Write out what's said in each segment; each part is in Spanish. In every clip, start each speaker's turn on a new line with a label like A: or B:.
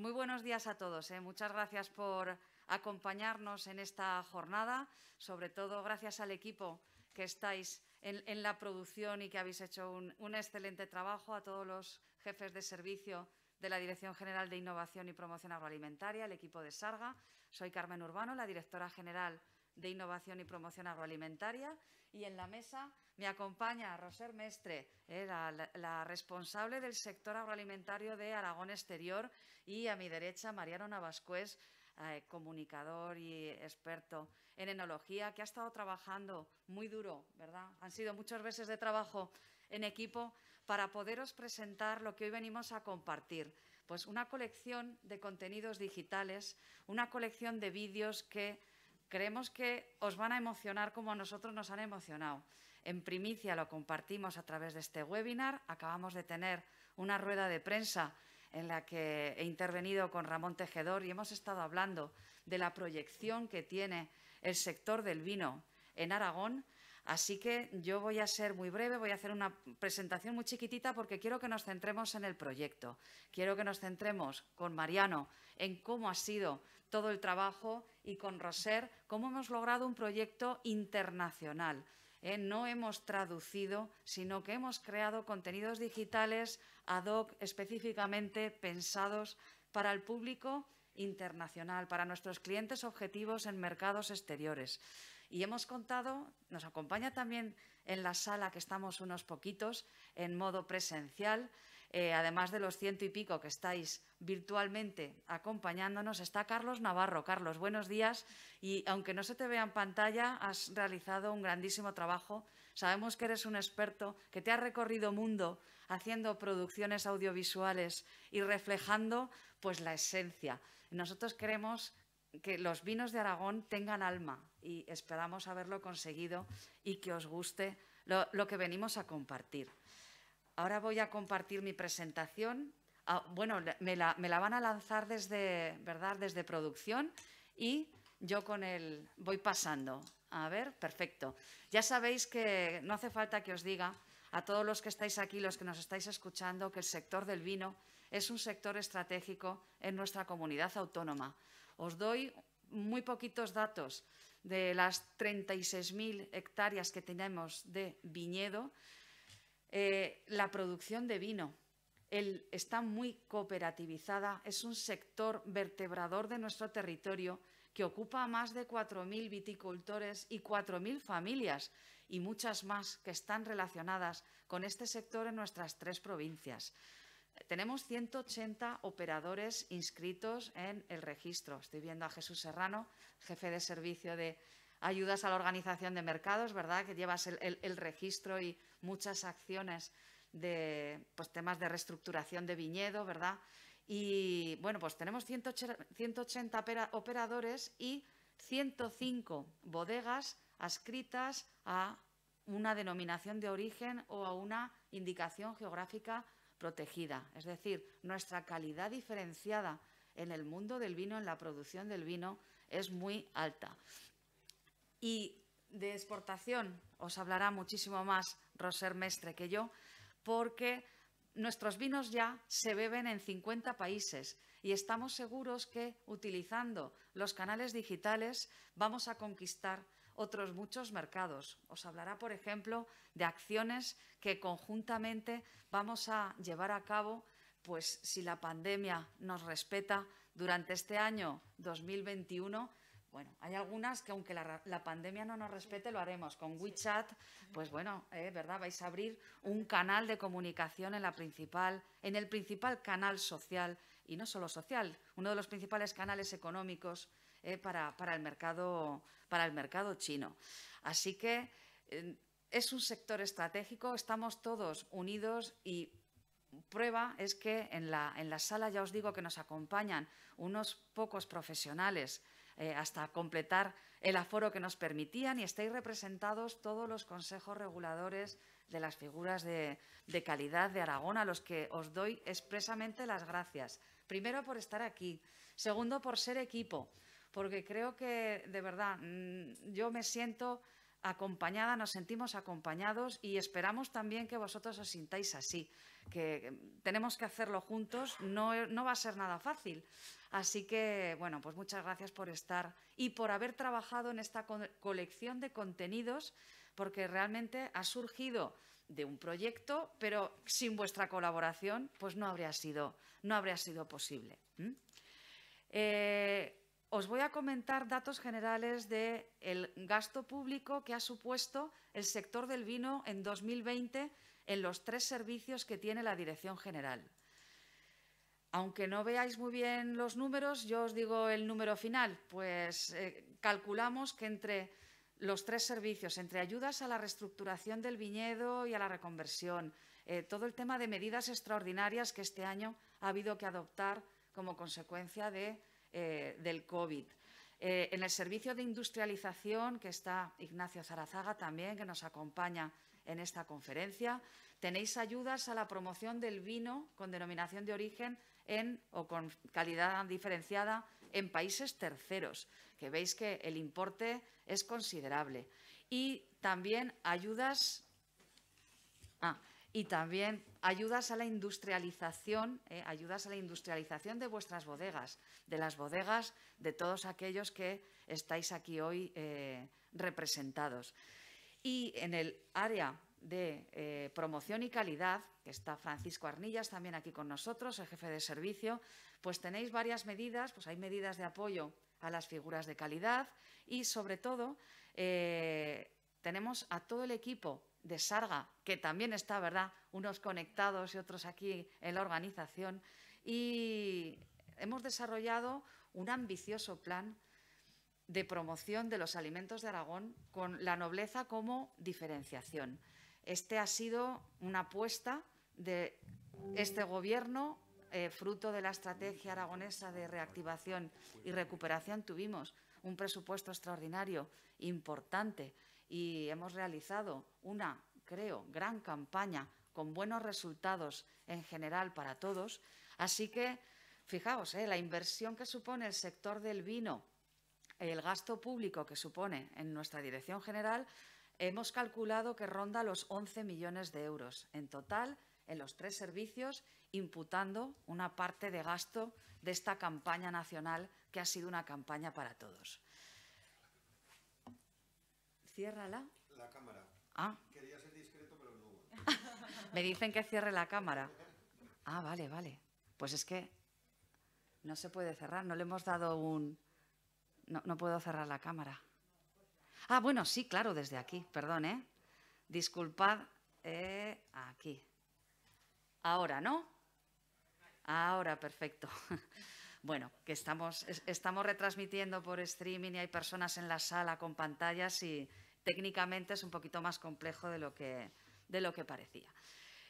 A: muy buenos días a todos. ¿eh? Muchas gracias por acompañarnos en esta jornada, sobre todo gracias al equipo que estáis en, la producción y que habéis hecho un, un, excelente trabajo, a todos los jefes de servicio de la Dirección General de Innovación y Promoción Agroalimentaria, el equipo de Sarga. Soy Carmen Urbano, la directora general de Innovación y Promoción Agroalimentaria. Y en la mesa me acompaña Roser Mestre, eh, la, responsable del sector agroalimentario de Aragón Exterior, y a mi derecha Mariano Navascués, eh, comunicador y experto en enología, que ha estado trabajando muy duro, ¿verdad? Han sido muchos meses de trabajo en equipo para poderos presentar lo que hoy venimos a compartir. Pues una colección de contenidos digitales, una colección de vídeos que creemos que os van a emocionar como a nosotros nos han emocionado. En primicia lo compartimos a través de este webinar. Acabamos de tener una rueda de prensa en la que he intervenido con Ramón Tejedor y hemos estado hablando de la proyección que tiene el sector del vino en Aragón. Así que yo voy a ser muy breve, voy a hacer una presentación muy chiquitita porque quiero que nos centremos en el proyecto. Quiero que nos centremos con Mariano en cómo ha sido todo el trabajo y con Roser cómo hemos logrado un proyecto internacional. No hemos traducido, sino que hemos creado contenidos digitales ad hoc específicamente pensados para el público internacional, para nuestros clientes objetivos en mercados exteriores. Y hemos contado, nos acompaña también en la sala, que estamos unos poquitos, en modo presencial, eh, además de los ciento y pico que estáis virtualmente acompañándonos, está Carlos Navarro. Carlos, buenos días. Y aunque no se te vea en pantalla, has realizado un grandísimo trabajo. Sabemos que eres un experto, que te has recorrido mundo haciendo producciones audiovisuales y reflejando pues la esencia. Nosotros queremos que los vinos de Aragón tengan alma y esperamos haberlo conseguido y que os guste lo que venimos a compartir. Ahora voy a compartir mi presentación. Ah, bueno, me la, van a lanzar desde, ¿verdad? desde producción y yo con el voy pasando. A ver, perfecto. Ya sabéis que no hace falta que os diga a todos los que estáis aquí, los que nos estáis escuchando, que el sector del vino es un sector estratégico en nuestra comunidad autónoma. Os doy muy poquitos datos de las 36.000 hectáreas que tenemos de viñedo eh, la producción de vino. está muy cooperativizada, es un sector vertebrador de nuestro territorio que ocupa a más de 4.000 viticultores y 4.000 familias y muchas más que están relacionadas con este sector en nuestras tres provincias. Tenemos 180 operadores inscritos en el registro. Estoy viendo a Jesús Serrano, jefe de servicio de ayudas a la organización de mercados, ¿verdad? Que llevas el registro y muchas acciones de pues, temas de reestructuración de viñedo, ¿verdad? Y bueno, pues tenemos 180 operadores y 105 bodegas adscritas a una denominación de origen o a una indicación geográfica protegida. Es decir, nuestra calidad diferenciada en el mundo del vino, en la producción del vino, es muy alta. Y de exportación os hablará muchísimo más Roser Mestre que yo, porque nuestros vinos ya se beben en 50 países y estamos seguros que utilizando los canales digitales vamos a conquistar otros muchos mercados. Os hablará, por ejemplo, de acciones que conjuntamente vamos a llevar a cabo, pues si la pandemia nos respeta durante este año 2021 bueno, hay algunas que aunque la, pandemia no nos respete, lo haremos. Con WeChat, pues bueno, eh, ¿verdad? Vais a abrir un canal de comunicación en, la principal, en el principal canal social, y no solo social, uno de los principales canales económicos eh, para, el mercado, para el mercado chino. Así que eh, es un sector estratégico, estamos todos unidos y prueba es que en la, en la sala ya os digo que nos acompañan unos pocos profesionales eh, hasta completar el aforo que nos permitían y estáis representados todos los consejos reguladores de las figuras de, calidad de Aragón, a los que os doy expresamente las gracias. Primero por estar aquí, segundo por ser equipo, porque creo que de verdad mm, yo me siento acompañada, nos sentimos acompañados y esperamos también que vosotros os sintáis así, que tenemos que hacerlo juntos, no, no va a ser nada fácil. Así que, bueno, pues muchas gracias por estar y por haber trabajado en esta colección de contenidos, porque realmente ha surgido de un proyecto, pero sin vuestra colaboración, pues no habría sido, no habría sido posible. Os voy a comentar datos generales del gasto público que ha supuesto el sector del vino en 2020 en los tres servicios que tiene la Dirección General. Aunque no veáis muy bien los números, yo os digo el número final. Pues eh, calculamos que entre los tres servicios, entre ayudas a la reestructuración del viñedo y a la reconversión, eh, todo el tema de medidas extraordinarias que este año ha habido que adoptar como consecuencia de, eh, del COVID. en el servicio de industrialización, que está Ignacio Zarazaga también, que nos acompaña en esta conferencia, tenéis ayudas a la promoción del vino con denominación de origen en, o con calidad diferenciada en países terceros, que veis que el importe es considerable. Y también ayudas, ah, y también ayudas a la industrialización, eh, ayudas a la industrialización de vuestras bodegas, de las bodegas de todos aquellos que estáis aquí hoy eh, representados. Y en el área de eh, promoción y calidad, que está Francisco Arnillas también aquí con nosotros, el jefe de servicio, pues tenéis varias medidas, pues hay medidas de apoyo a las figuras de calidad y sobre todo tenemos a todo el equipo de Sarga, que también está, ¿verdad?, unos conectados y otros aquí en la organización y hemos desarrollado un ambicioso plan de promoción de los alimentos de Aragón con la nobleza como diferenciación. Este ha sido una apuesta de este Gobierno, eh, fruto de la estrategia aragonesa de reactivación y recuperación. Tuvimos un presupuesto extraordinario importante y hemos realizado una, creo, gran campaña con buenos resultados en general para todos. Así que, fijaos, eh, la inversión que supone el sector del vino, el gasto público que supone en nuestra dirección general, hemos calculado que ronda los 11 millones de euros en total en los tres servicios, imputando una parte de gasto de esta campaña nacional que ha sido una campaña para todos. Ciérrala.
B: La cámara.
A: Ah.
B: Quería ser discreto, pero no.
A: Me dicen que cierre la cámara. Ah, vale, vale. Pues es que no se puede cerrar, no le hemos dado un... No, no puedo cerrar la cámara. Ah, bueno, sí, claro, desde aquí, perdón, ¿eh? Disculpad, eh, aquí. Ahora, ¿no? Ahora, perfecto. Bueno, que estamos, estamos retransmitiendo por streaming y hay personas en la sala con pantallas y técnicamente es un poquito más complejo de lo que, de lo que parecía.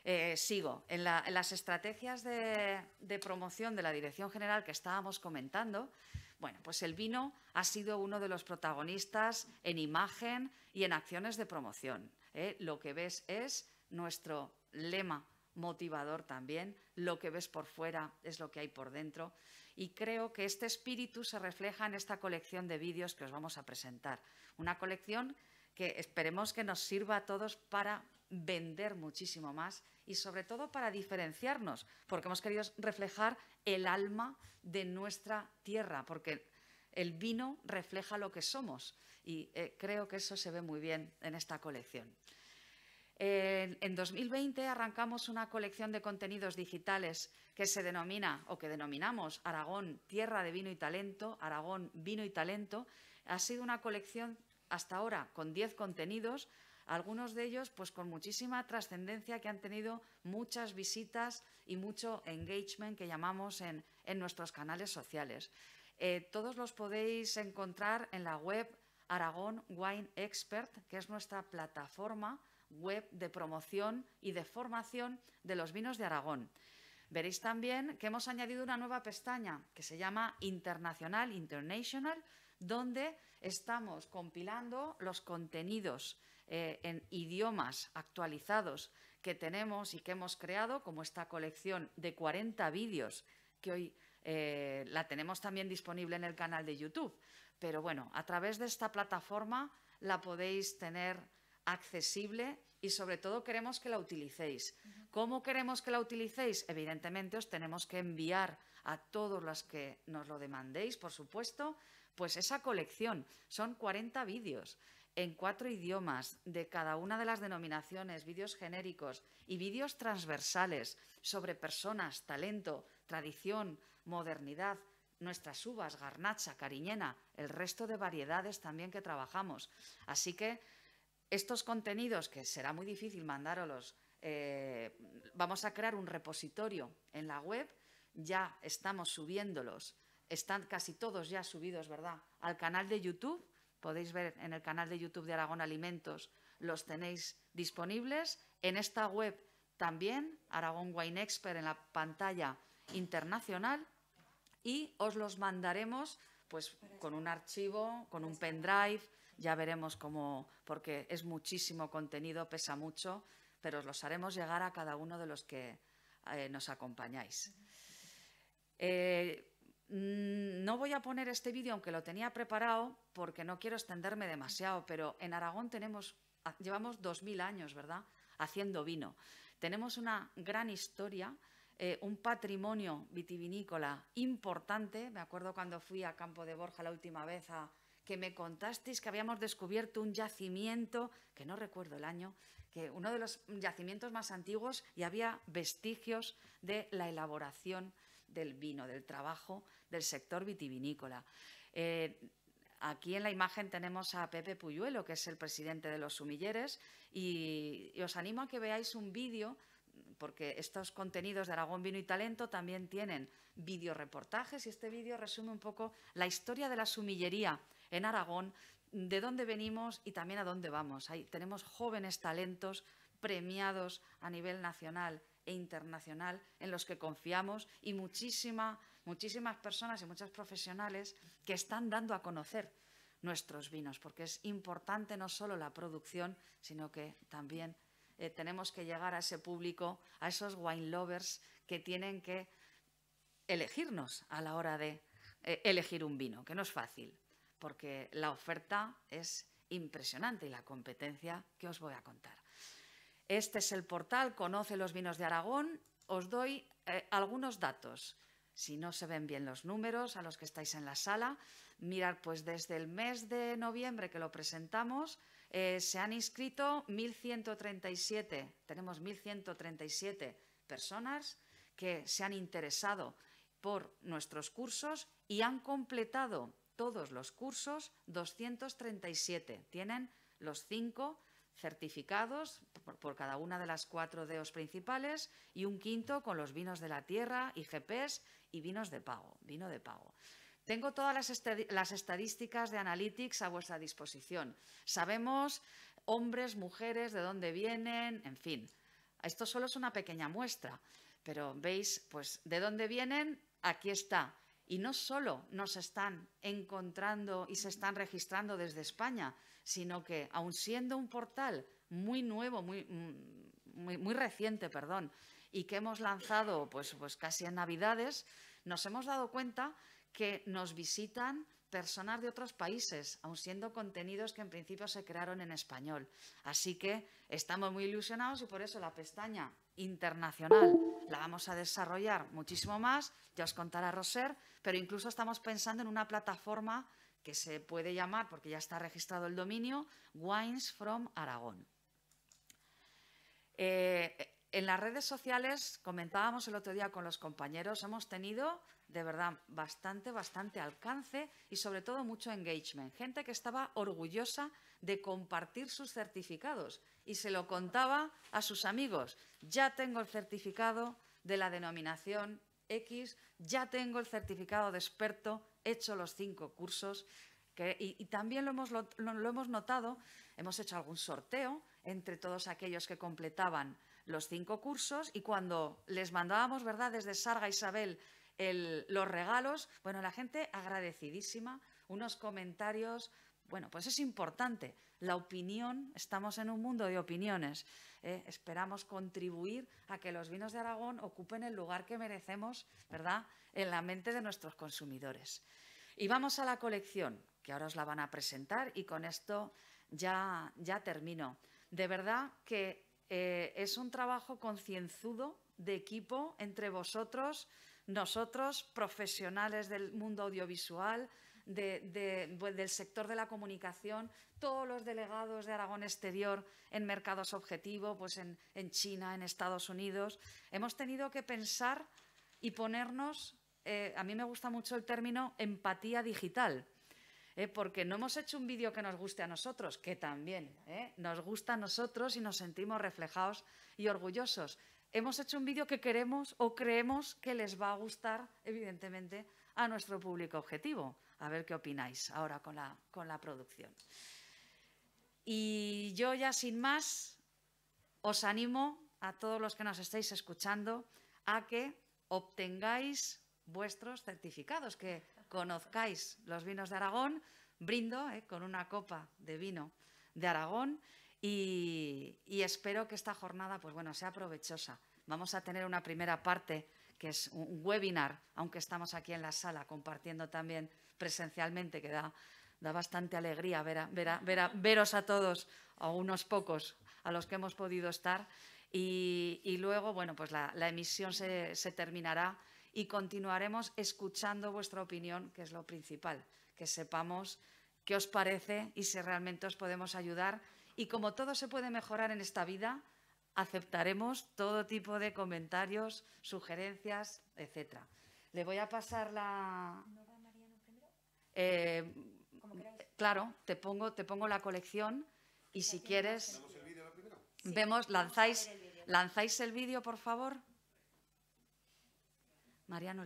A: Eh, sigo. En, las estrategias de, promoción de la Dirección General que estábamos comentando, bueno, pues el vino ha sido uno de los protagonistas en imagen y en acciones de promoción. ¿eh? Lo que ves es nuestro lema motivador también, lo que ves por fuera es lo que hay por dentro y creo que este espíritu se refleja en esta colección de vídeos que os vamos a presentar. Una colección que esperemos que nos sirva a todos para vender muchísimo más y sobre todo para diferenciarnos, porque hemos querido reflejar el alma de nuestra tierra, porque el vino refleja lo que somos y eh, creo que eso se ve muy bien en esta colección. en 2020 arrancamos una colección de contenidos digitales que se denomina o que denominamos Aragón Tierra de Vino y Talento, Aragón Vino y Talento. Ha sido una colección hasta ahora con 10 contenidos algunos de ellos pues con muchísima trascendencia que han tenido muchas visitas y mucho engagement que llamamos en, nuestros canales sociales. Eh, todos los podéis encontrar en la web Aragón Wine Expert, que es nuestra plataforma web de promoción y de formación de los vinos de Aragón. Veréis también que hemos añadido una nueva pestaña que se llama Internacional, International, donde estamos compilando los contenidos eh, en idiomas actualizados que tenemos y que hemos creado, como esta colección de 40 vídeos que hoy eh, la tenemos también disponible en el canal de YouTube. Pero bueno, a través de esta plataforma la podéis tener accesible y sobre todo queremos que la utilicéis. ¿Cómo queremos que la utilicéis? Evidentemente os tenemos que enviar a todos los que nos lo demandéis, por supuesto, pues esa colección. Son 40 vídeos en cuatro idiomas de cada una de las denominaciones, vídeos genéricos y vídeos transversales sobre personas, talento, tradición, modernidad, nuestras uvas, garnacha, cariñena, el resto de variedades también que trabajamos. Así que estos contenidos, que será muy difícil mandároslos, eh, vamos a crear un repositorio en la web, ya estamos subiéndolos, están casi todos ya subidos, ¿verdad?, al canal de YouTube. Podéis ver en el canal de YouTube de Aragón Alimentos, los tenéis disponibles. En esta web también, Aragón Wine Expert en la pantalla internacional y os los mandaremos pues con un archivo, con un pendrive, ya veremos cómo, porque es muchísimo contenido, pesa mucho, pero os los haremos llegar a cada uno de los que eh, nos acompañáis. Eh, no voy a poner este vídeo, aunque lo tenía preparado, porque no quiero extenderme demasiado, pero en Aragón tenemos, llevamos dos mil años, ¿verdad?, haciendo vino. Tenemos una gran historia eh, un patrimonio vitivinícola importante. Me acuerdo cuando fui a Campo de Borja la última vez a que me contasteis que habíamos descubierto un yacimiento, que no recuerdo el año, que uno de los yacimientos más antiguos y había vestigios de la elaboración del vino, del trabajo del sector vitivinícola. Eh, aquí en la imagen tenemos a Pepe Puyuelo, que es el presidente de los sumilleres, y os animo a que veáis un vídeo porque estos contenidos de Aragón Vino y Talento también tienen videoreportajes y este vídeo resume un poco la historia de la sumillería en Aragón, de dónde venimos y también a dónde vamos. Ahí tenemos jóvenes talentos premiados a nivel nacional e internacional en los que confiamos y muchísimas personas y muchos profesionales que están dando a conocer nuestros vinos, porque es importante no solo la producción, sino que también eh, tenemos que llegar a ese público, a esos wine lovers que tienen que elegirnos a la hora de eh, elegir un vino, que no es fácil, porque la oferta es impresionante y la competencia que os voy a contar. Este es el portal Conoce los vinos de Aragón. Os doy eh, algunos datos. Si no se ven bien los números a los que estáis en la sala, mirar pues desde el mes de noviembre que lo presentamos, eh, se han inscrito 1.137, tenemos 1.137 personas que se han interesado por nuestros cursos y han completado todos los cursos 237. Tienen los cinco certificados por, cada una de las cuatro DEOs principales y un quinto con los vinos de la tierra, IGPs y vinos de pago, vino de pago. Tengo todas las, estadísticas de Analytics a vuestra disposición. Sabemos hombres, mujeres, de dónde vienen, en fin. Esto solo es una pequeña muestra, pero veis, pues, de dónde vienen, aquí está. Y no solo nos están encontrando y se están registrando desde España, sino que, aun siendo un portal muy nuevo, muy, muy, muy reciente, perdón, y que hemos lanzado pues, pues casi en Navidades, nos hemos dado cuenta que nos visitan personas de otros países, aun siendo contenidos que en principio se crearon en español. Así que estamos muy ilusionados y por eso la pestaña internacional la vamos a desarrollar muchísimo más, ya os contará Roser, pero incluso estamos pensando en una plataforma que se puede llamar, porque ya está registrado el dominio, Wines from Aragón. Eh, en las redes sociales, comentábamos el otro día con los compañeros, hemos tenido de verdad bastante, bastante alcance y sobre todo mucho engagement. Gente que estaba orgullosa de compartir sus certificados y se lo contaba a sus amigos. Ya tengo el certificado de la denominación X, ya tengo el certificado de experto, he hecho los cinco cursos. y, también lo hemos, lo hemos notado, hemos hecho algún sorteo entre todos aquellos que completaban los cinco cursos y cuando les mandábamos, ¿verdad?, desde Sarga Isabel los regalos, bueno, la gente agradecidísima, unos comentarios Bueno, pues es importante. La opinión, estamos en un mundo de opiniones. ¿eh? esperamos contribuir a que los vinos de Aragón ocupen el lugar que merecemos, ¿verdad?, en la mente de nuestros consumidores. Y vamos a la colección, que ahora os la van a presentar y con esto ya, ya termino. De verdad que eh, es un trabajo concienzudo de equipo entre vosotros, nosotros, profesionales del mundo audiovisual, pues, del sector de la comunicación, todos los delegados de Aragón Exterior en mercados objetivo, pues en, China, en Estados Unidos. Hemos tenido que pensar y ponernos, eh, a mí me gusta mucho el término empatía digital. Eh, porque no hemos hecho un vídeo que nos guste a nosotros, que también eh, nos gusta a nosotros y nos sentimos reflejados y orgullosos. Hemos hecho un vídeo que queremos o creemos que les va a gustar, evidentemente, a nuestro público objetivo. A ver qué opináis ahora con la, con la producción. Y yo ya sin más os animo a todos los que nos estéis escuchando a que obtengáis vuestros certificados, que conozcáis los vinos de Aragón. Brindo eh, con una copa de vino de Aragón y, y, espero que esta jornada pues bueno, sea provechosa. Vamos a tener una primera parte que es un webinar, aunque estamos aquí en la sala compartiendo también presencialmente, que da, da bastante alegría ver ver veros a todos, a unos pocos, a los que hemos podido estar. Y, luego, bueno, pues la, emisión se, terminará y continuaremos escuchando vuestra opinión, que es lo principal, que sepamos qué os parece y si realmente os podemos ayudar. Y como todo se puede mejorar en esta vida, aceptaremos todo tipo de comentarios, sugerencias, etcétera. Le voy a pasar la. Eh, claro, te pongo, te pongo la colección y si quieres... Vemos, lanzáis, lanzáis el vídeo, por favor. Mariano,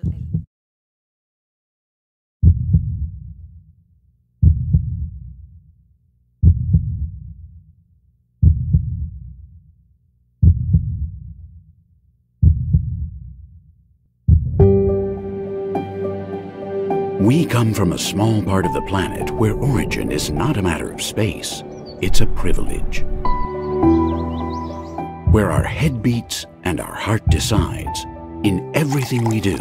C: We come from a small part of the planet where origin is not a matter of space, it's a privilege. Where our head beats and our heart decides in everything we do,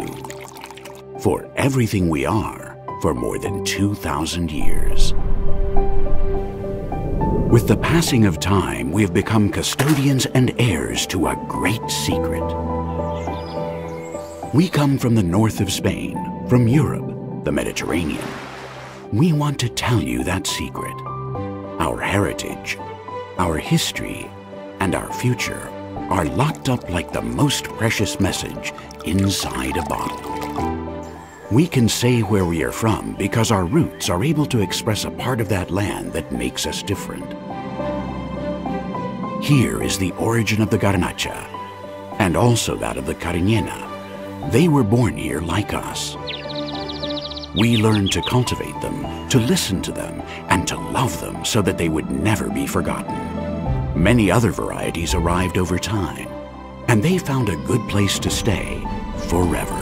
C: for everything we are for more than 2,000 years. With the passing of time, we have become custodians and heirs to a great secret. We come from the north of Spain, from Europe, the Mediterranean. We want to tell you that secret. Our heritage, our history, and our future are locked up like the most precious message inside a bottle. We can say where we are from because our roots are able to express a part of that land that makes us different. Here is the origin of the Garnacha, and also that of the Cariñena. They were born here like us. We learned to cultivate them, to listen to them, and to love them so that they would never be forgotten. Many other varieties arrived over time, and they found a good place to stay forever.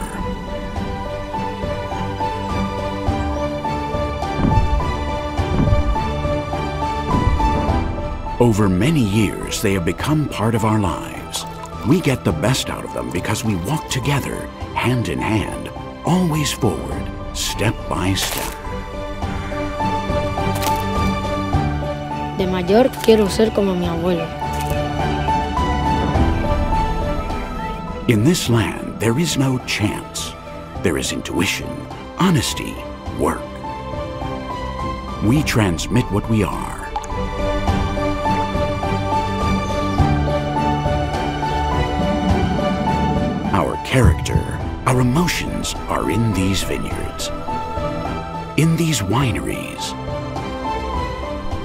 C: Over many years, they have become part of our lives. We get the best out of them because we walk together, hand in hand, always forward, step by step.
D: De mayor quiero ser como mi abuelo.
C: In this land, there is no chance. There is intuition, honesty, work. We transmit what we are. Our character our emotions are in these vineyards, in these wineries,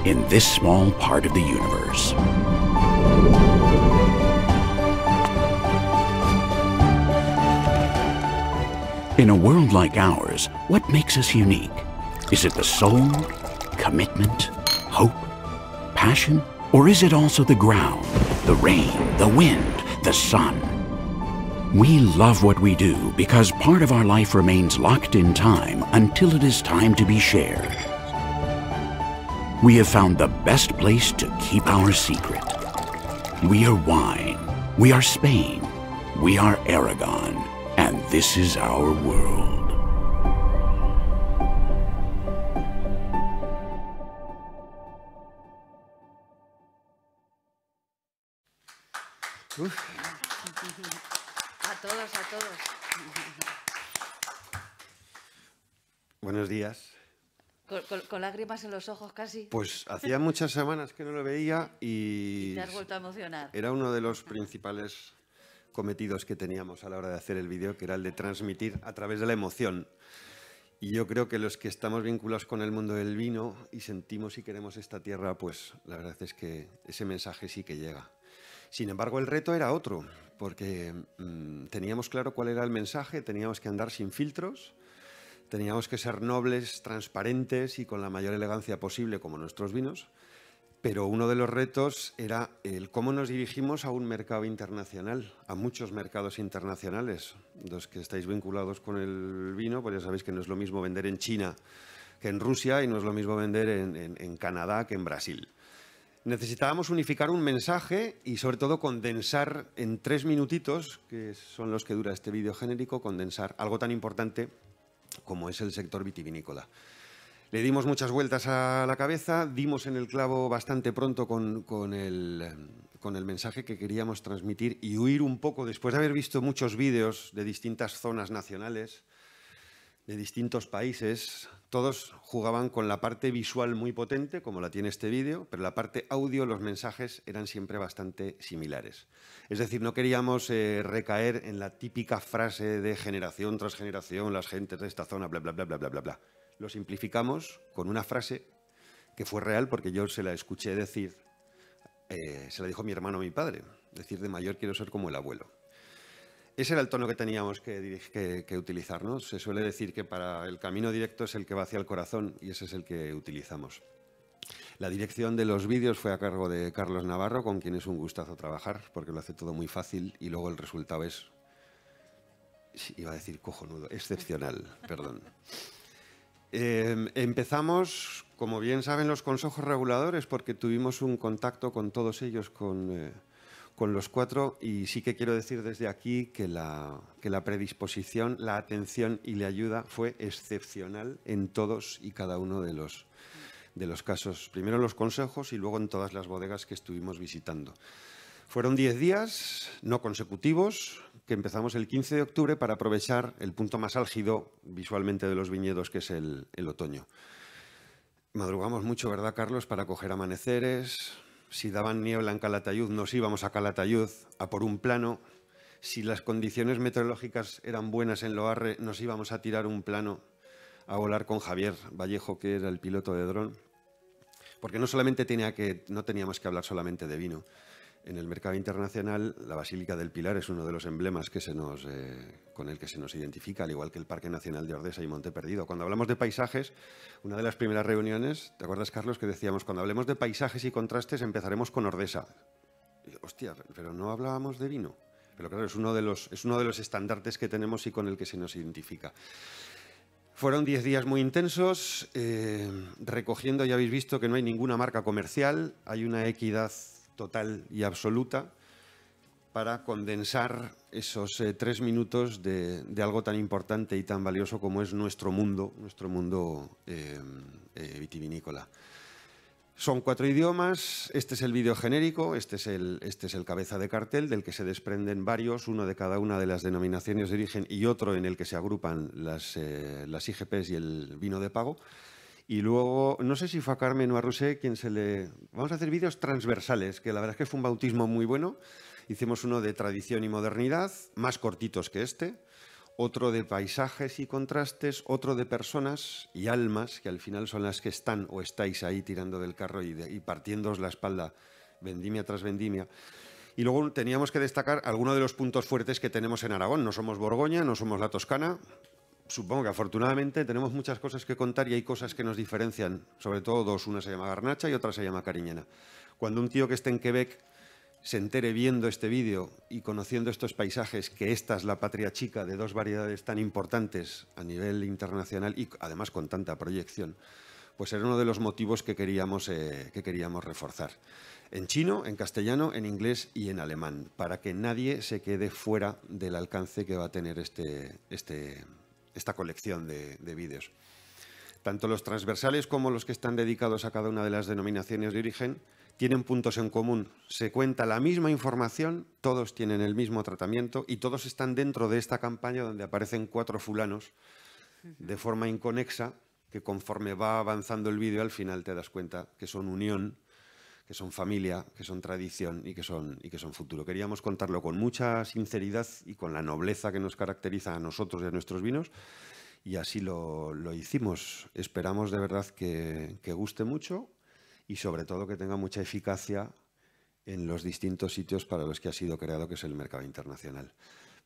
C: in this small part of the universe. In a world like ours, what makes us unique? Is it the soul, commitment, hope, passion? Or is it also the ground, the rain, the wind, the sun? We love what we do because part of our life remains locked in time until it is time to be shared. we have found the best place to keep our secret. We are wine. We are Spain. We are Aragon. And this is our world.
A: Con, lágrimas en los ojos casi.
B: Pues hacía muchas semanas que no lo veía y
A: Te has vuelto a emocionar.
B: era uno de los principales cometidos que teníamos a la hora de hacer el vídeo, que era el de transmitir a través de la emoción. Y yo creo que los que estamos vinculados con el mundo del vino y sentimos y queremos esta tierra, pues la verdad es que ese mensaje sí que llega. Sin embargo, el reto era otro, porque mm, teníamos claro cuál era el mensaje, teníamos que andar sin filtros, teníamos que ser nobles, transparentes y con la mayor elegancia posible, como nuestros vinos. Pero uno de los retos era el cómo nos dirigimos a un mercado internacional, a muchos mercados internacionales. Los que estáis vinculados con el vino, pues ya sabéis que no es lo mismo vender en China que en Rusia y no es lo mismo vender en, en- Canadá que en Brasil. Necesitábamos unificar un mensaje y sobre todo condensar en tres minutitos, que son los que dura este vídeo genérico, condensar algo tan importante como es el sector vitivinícola. Le dimos muchas vueltas a la cabeza, dimos en el clavo bastante pronto con, con el, con el mensaje que queríamos transmitir y huir un poco, después de haber visto muchos vídeos de distintas zonas nacionales, de distintos países, todos jugaban con la parte visual muy potente, como la tiene este vídeo, pero la parte audio, los mensajes eran siempre bastante similares. Es decir, no queríamos eh, recaer en la típica frase de generación tras generación, las gentes de esta zona, bla, bla, bla, bla, bla, bla, bla. Lo simplificamos con una frase que fue real porque yo se la escuché decir, eh, se la dijo mi hermano a mi padre, decir de mayor quiero ser como el abuelo. Ese era el tono que teníamos que, que- utilizar. Se suele decir que para el camino directo es el que va hacia el corazón y ese es el que utilizamos. La dirección de los vídeos fue a cargo de Carlos Navarro, con quien es un gustazo trabajar, porque lo hace todo muy fácil y luego el resultado es, iba a decir cojonudo, excepcional, perdón. Eh, empezamos, como bien saben los consejos reguladores, porque tuvimos un contacto con todos ellos, con, eh, con los cuatro, y sí que quiero decir desde aquí que la, que la predisposición, la atención y la ayuda fue excepcional en todos y cada uno de los, de los casos. Primero en los consejos y luego en todas las bodegas que estuvimos visitando. Fueron 10 días no consecutivos que empezamos el 15 de octubre para aprovechar el punto más álgido visualmente de los viñedos, que es el, el otoño. Madrugamos mucho, ¿verdad, Carlos?, para coger amaneceres. Si daban niebla en Calatayud, nos íbamos a Calatayud a por un plano. Si las condiciones meteorológicas eran buenas en Loarre, nos íbamos a tirar un plano a volar con Javier Vallejo, que era el piloto de dron. Porque no solamente tenía que, no teníamos que hablar solamente de vino. En el mercado internacional, la Basílica del Pilar es uno de los emblemas que se nos, eh, con el que se nos identifica, al igual que el Parque Nacional de Ordesa y Monte Perdido. Cuando hablamos de paisajes, una de las primeras reuniones, ¿te acuerdas, Carlos, que decíamos, cuando hablemos de paisajes y contrastes, empezaremos con Ordesa? Y, hostia, pero no hablábamos de vino. Pero claro, es uno de los, es uno de los estandartes que tenemos y con el que se nos identifica. Fueron 10 días muy intensos, eh, recogiendo, ya habéis visto que no hay ninguna marca comercial, hay una equidad total y absoluta para condensar esos eh, tres minutos de, algo tan importante y tan valioso como es nuestro mundo, nuestro mundo eh, eh, vitivinícola. Son cuatro idiomas, este es el vídeo genérico, este es el, este es el cabeza de cartel del que se desprenden varios, uno de cada una de las denominaciones de origen y otro en el que se agrupan las, las IGPs y el vino de pago. Y luego, no sé si fue a Carmen o a quien se le... Vamos a hacer vídeos transversales, que la verdad es que fue un bautismo muy bueno. Hicimos uno de tradición y modernidad, más cortitos que este, otro de paisajes y contrastes, otro de personas y almas, que al final son las que están o estáis ahí tirando del carro y, y partiéndoos la espalda vendimia tras vendimia. Y luego teníamos que destacar algunos de los puntos fuertes que tenemos en Aragón. No somos Borgoña, no somos la Toscana. Supongo que afortunadamente tenemos muchas cosas que contar y hay cosas que nos diferencian. Sobre todo dos, una se llama Garnacha y otra se llama Cariñena. Cuando un tío que esté en Quebec se entere viendo este vídeo y conociendo estos paisajes que esta es la patria chica de dos variedades tan importantes a nivel internacional y además con tanta proyección, pues era uno de los motivos que queríamos, eh, que queríamos reforzar. En chino, en castellano, en inglés y en alemán, para que nadie se quede fuera del alcance que va a tener este, este, esta colección de, de vídeos. Tanto los transversales como los que están dedicados a cada una de las denominaciones de origen tienen puntos en común. Se cuenta la misma información, todos tienen el mismo tratamiento y todos están dentro de esta campaña donde aparecen cuatro fulanos de forma inconexa que conforme va avanzando el vídeo al final te das cuenta que son unión, que son familia, que son tradición y que son, y que son futuro. Queríamos contarlo con mucha sinceridad y con la nobleza que nos caracteriza a nosotros y a nuestros vinos y así lo, lo hicimos. Esperamos de verdad que, que guste mucho y sobre todo que tenga mucha eficacia en los distintos sitios para los que ha sido creado, que es el mercado internacional.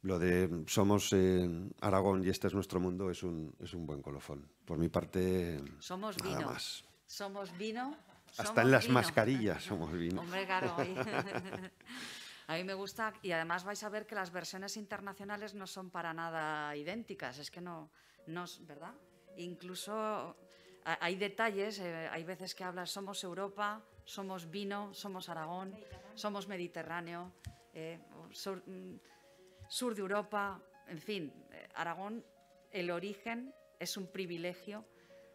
B: Lo de somos eh, Aragón y este es nuestro mundo es un, es un buen colofón. Por mi parte,
A: Somos
B: nada
A: vino.
B: más.
A: Somos vino.
B: Hasta
A: somos
B: en las
A: vino.
B: mascarillas somos vino.
A: Hombre, claro. A mí me gusta y además vais a ver que las versiones internacionales no son para nada idénticas. Es que no, no es- ¿verdad? Incluso ha- hay detalles, eh, hay veces que hablas somos Europa, somos vino, somos Aragón, somos Mediterráneo, eh, sur, mm, sur de Europa, en fin, eh, Aragón, el origen es un privilegio.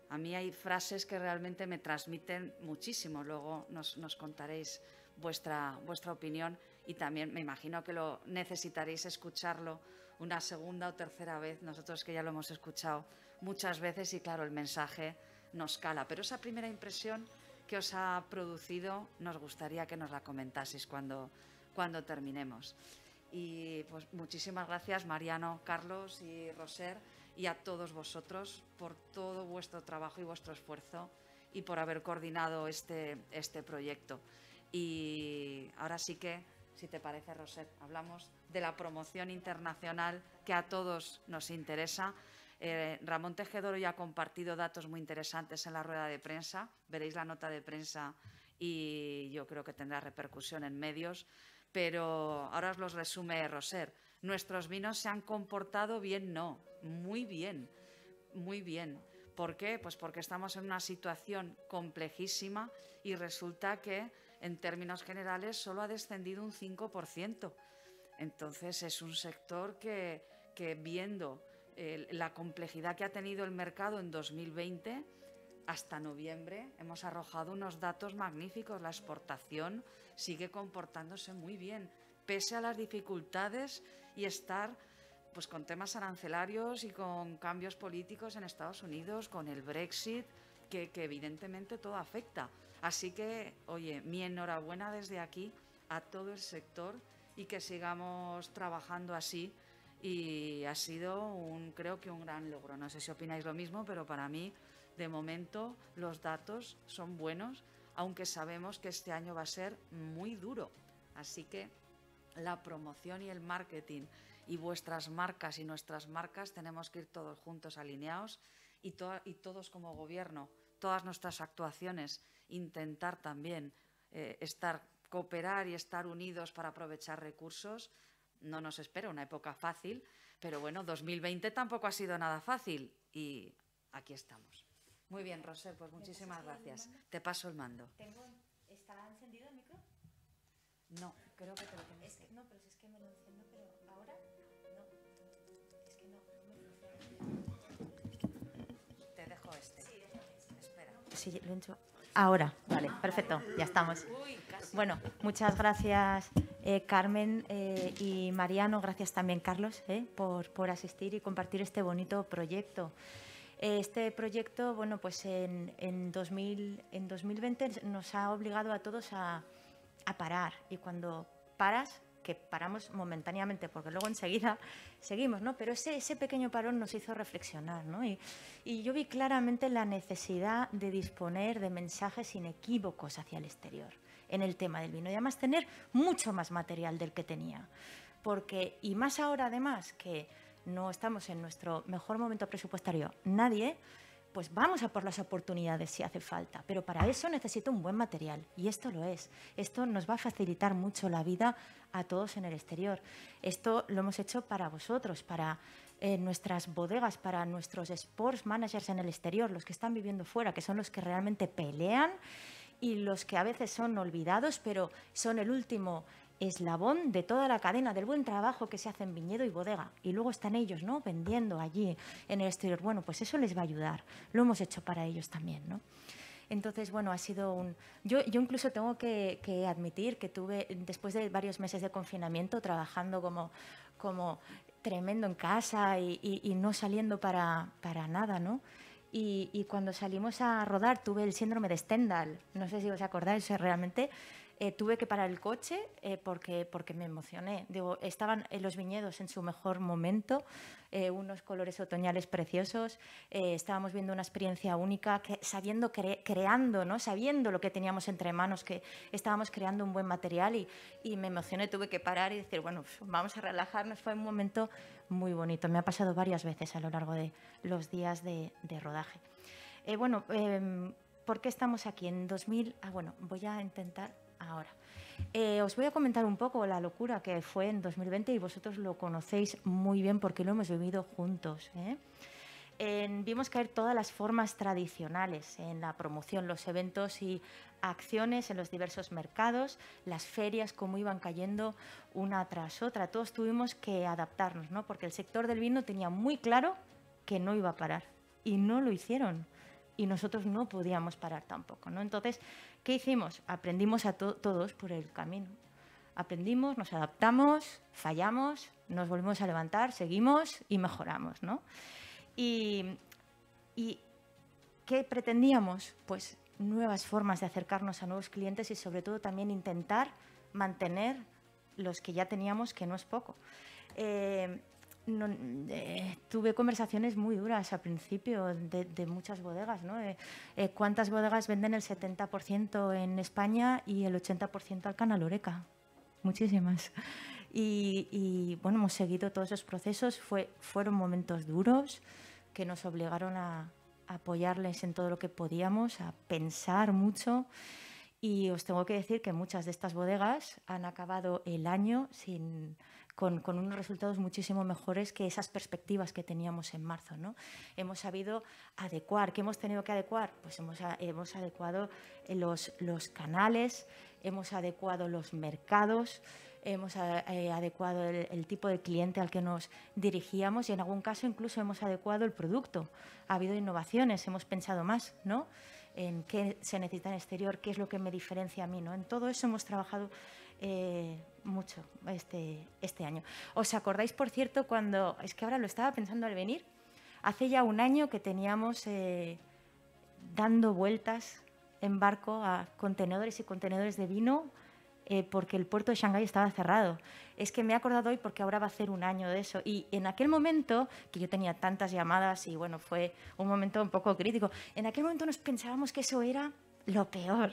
A: A mí hay frases que realmente me transmiten muchísimo. Luego nos, contaréis vuestra, vuestra opinión y también me imagino que lo necesitaréis escucharlo una segunda o tercera vez. Nosotros que ya lo hemos escuchado muchas veces y claro, el mensaje nos cala. Pero esa primera impresión que os ha producido nos gustaría que nos la comentaseis cuando, cuando terminemos. Y pues muchísimas gracias Mariano, Carlos y Roser y a todos vosotros por todo vuestro trabajo y vuestro esfuerzo y por haber coordinado este, este proyecto. Y ahora sí que, si te parece, Roser, hablamos de la promoción internacional que a todos nos interesa. Eh, Ramón Tejedoro ya ha compartido datos muy interesantes en la rueda de prensa. Veréis la nota de prensa y yo creo que tendrá repercusión en medios. Pero ahora os los resume Roser. Nuestros vinos se han comportado bien, no, muy bien, muy bien. ¿Por qué? Pues porque estamos en una situación complejísima y resulta que en términos generales solo ha descendido un 5%. Entonces es un sector que, viendo eh, la complejidad que ha tenido el mercado en 2020, hasta noviembre hemos arrojado unos datos magníficos. La exportación sigue comportándose muy bien, pese a las dificultades y estar pues, con temas arancelarios y con cambios políticos en Estados Unidos, con el Brexit, que, evidentemente todo afecta. Así que, oye, mi enhorabuena desde aquí a todo el sector y que sigamos trabajando así. Y ha sido, un, creo que un gran logro. No sé si opináis lo mismo, pero para mí, de momento, los datos son buenos, aunque sabemos que este año va a ser muy duro. Así que la promoción y el marketing y vuestras marcas y nuestras marcas tenemos que ir todos juntos alineados y, to y todos como gobierno, todas nuestras actuaciones, intentar también eh, estar, cooperar y estar unidos para aprovechar recursos. No nos espera una época fácil, pero bueno, 2020 tampoco ha sido nada fácil y aquí estamos. Muy bien, Roser, pues muchísimas gracias. Te paso el mando.
E: Tengo, ¿Está encendido el micro?
A: No, creo que te lo tengo.
E: Es que, no, pero si es que me lo Ahora, vale, perfecto, ya estamos. Bueno, muchas gracias eh, Carmen eh, y Mariano, gracias también Carlos eh, por, por asistir y compartir este bonito proyecto. Este proyecto, bueno, pues en, en, 2000, en 2020 nos ha obligado a todos a, a parar. Y cuando paras, que paramos momentáneamente porque luego enseguida seguimos, ¿no? Pero ese, ese pequeño parón nos hizo reflexionar, ¿no? Y, y yo vi claramente la necesidad de disponer de mensajes inequívocos hacia el exterior en el tema del vino y además tener mucho más material del que tenía. Porque, y más ahora además que no estamos en nuestro mejor momento presupuestario, nadie, pues vamos a por las oportunidades si hace falta. Pero para eso necesito un buen material y esto lo es. Esto nos va a facilitar mucho la vida a todos en el exterior. Esto lo hemos hecho para vosotros, para en nuestras bodegas para nuestros sports managers en el exterior, los que están viviendo fuera, que son los que realmente pelean y los que a veces son olvidados, pero son el último eslabón de toda la cadena del buen trabajo que se hace en viñedo y bodega. Y luego están ellos, ¿no? Vendiendo allí en el exterior. Bueno, pues eso les va a ayudar. Lo hemos hecho para ellos también, ¿no? Entonces, bueno, ha sido un... Yo, yo incluso tengo que, admitir que tuve, después de varios meses de confinamiento, trabajando como, como tremendo en casa y, no saliendo para, para nada, ¿no? Y, y, cuando salimos a rodar tuve el síndrome de Stendhal. No sé si os acordáis, realmente eh, tuve que parar el coche eh, porque, porque me emocioné. Digo, estaban los viñedos en su mejor momento, eh, unos colores otoñales preciosos, estábamos viendo una experiencia única, que, sabiendo, creando, ¿no? sabiendo lo que teníamos entre manos, que estábamos creando un buen material y, y me emocioné, tuve que parar y decir, bueno, vamos a relajarnos. Fue un momento muy bonito. Me ha pasado varias veces a lo largo de los días de, de rodaje. bueno, em, ¿por qué estamos aquí en 2000? Ah, bueno, voy a intentar ahora. Eh, os voy a comentar un poco la locura que fue en 2020 y vosotros lo conocéis muy bien porque lo hemos vivido juntos. ¿eh? vimos caer todas las formas tradicionales en la promoción, los eventos y acciones en los diversos mercados, las ferias, cómo iban cayendo una tras otra. Todos tuvimos que adaptarnos, ¿no? porque el sector del vino tenía muy claro que no iba a parar y no lo hicieron y nosotros no podíamos parar tampoco. ¿no? Entonces, ¿qué hicimos? Aprendimos a todos por el camino. Aprendimos, nos adaptamos, fallamos, nos volvimos a levantar, seguimos y mejoramos. ¿no? Y, ¿qué pretendíamos? Pues nuevas formas de acercarnos a nuevos clientes y sobre todo también intentar mantener los que ya teníamos, que no es poco. Eh, eh, tuve conversaciones muy duras al principio de, muchas bodegas. ¿no? Eh, eh, ¿Cuántas bodegas venden el 70% en España y el 80% al canal Oreca? Muchísimas. Y, bueno, hemos seguido todos esos procesos. Fue, fueron momentos duros que nos obligaron a apoyarles en todo lo que podíamos, a pensar mucho. Y os tengo que decir que muchas de estas bodegas han acabado el año sin con, unos resultados muchísimo mejores que esas perspectivas que teníamos en marzo. ¿no? Hemos sabido adecuar. ¿Qué hemos tenido que adecuar? Pues hemos, hemos adecuado los, los canales, hemos adecuado los mercados, hemos eh, adecuado el, tipo de cliente al que nos dirigíamos y en algún caso incluso hemos adecuado el producto. Ha habido innovaciones, hemos pensado más ¿no? En qué se necesita en exterior, qué es lo que me diferencia a mí. ¿no? En todo eso hemos trabajado eh, mucho este, este año. ¿Os acordáis, por cierto, cuando, es que ahora lo estaba pensando al venir, hace ya un año que teníamos eh, dando vueltas en barco a contenedores y contenedores de vino eh, porque el puerto de Shanghái estaba cerrado. Es que me he acordado hoy porque ahora va a ser un año de eso. Y en aquel momento, que yo tenía tantas llamadas y bueno, fue un momento un poco crítico, en aquel momento nos pensábamos que eso era lo peor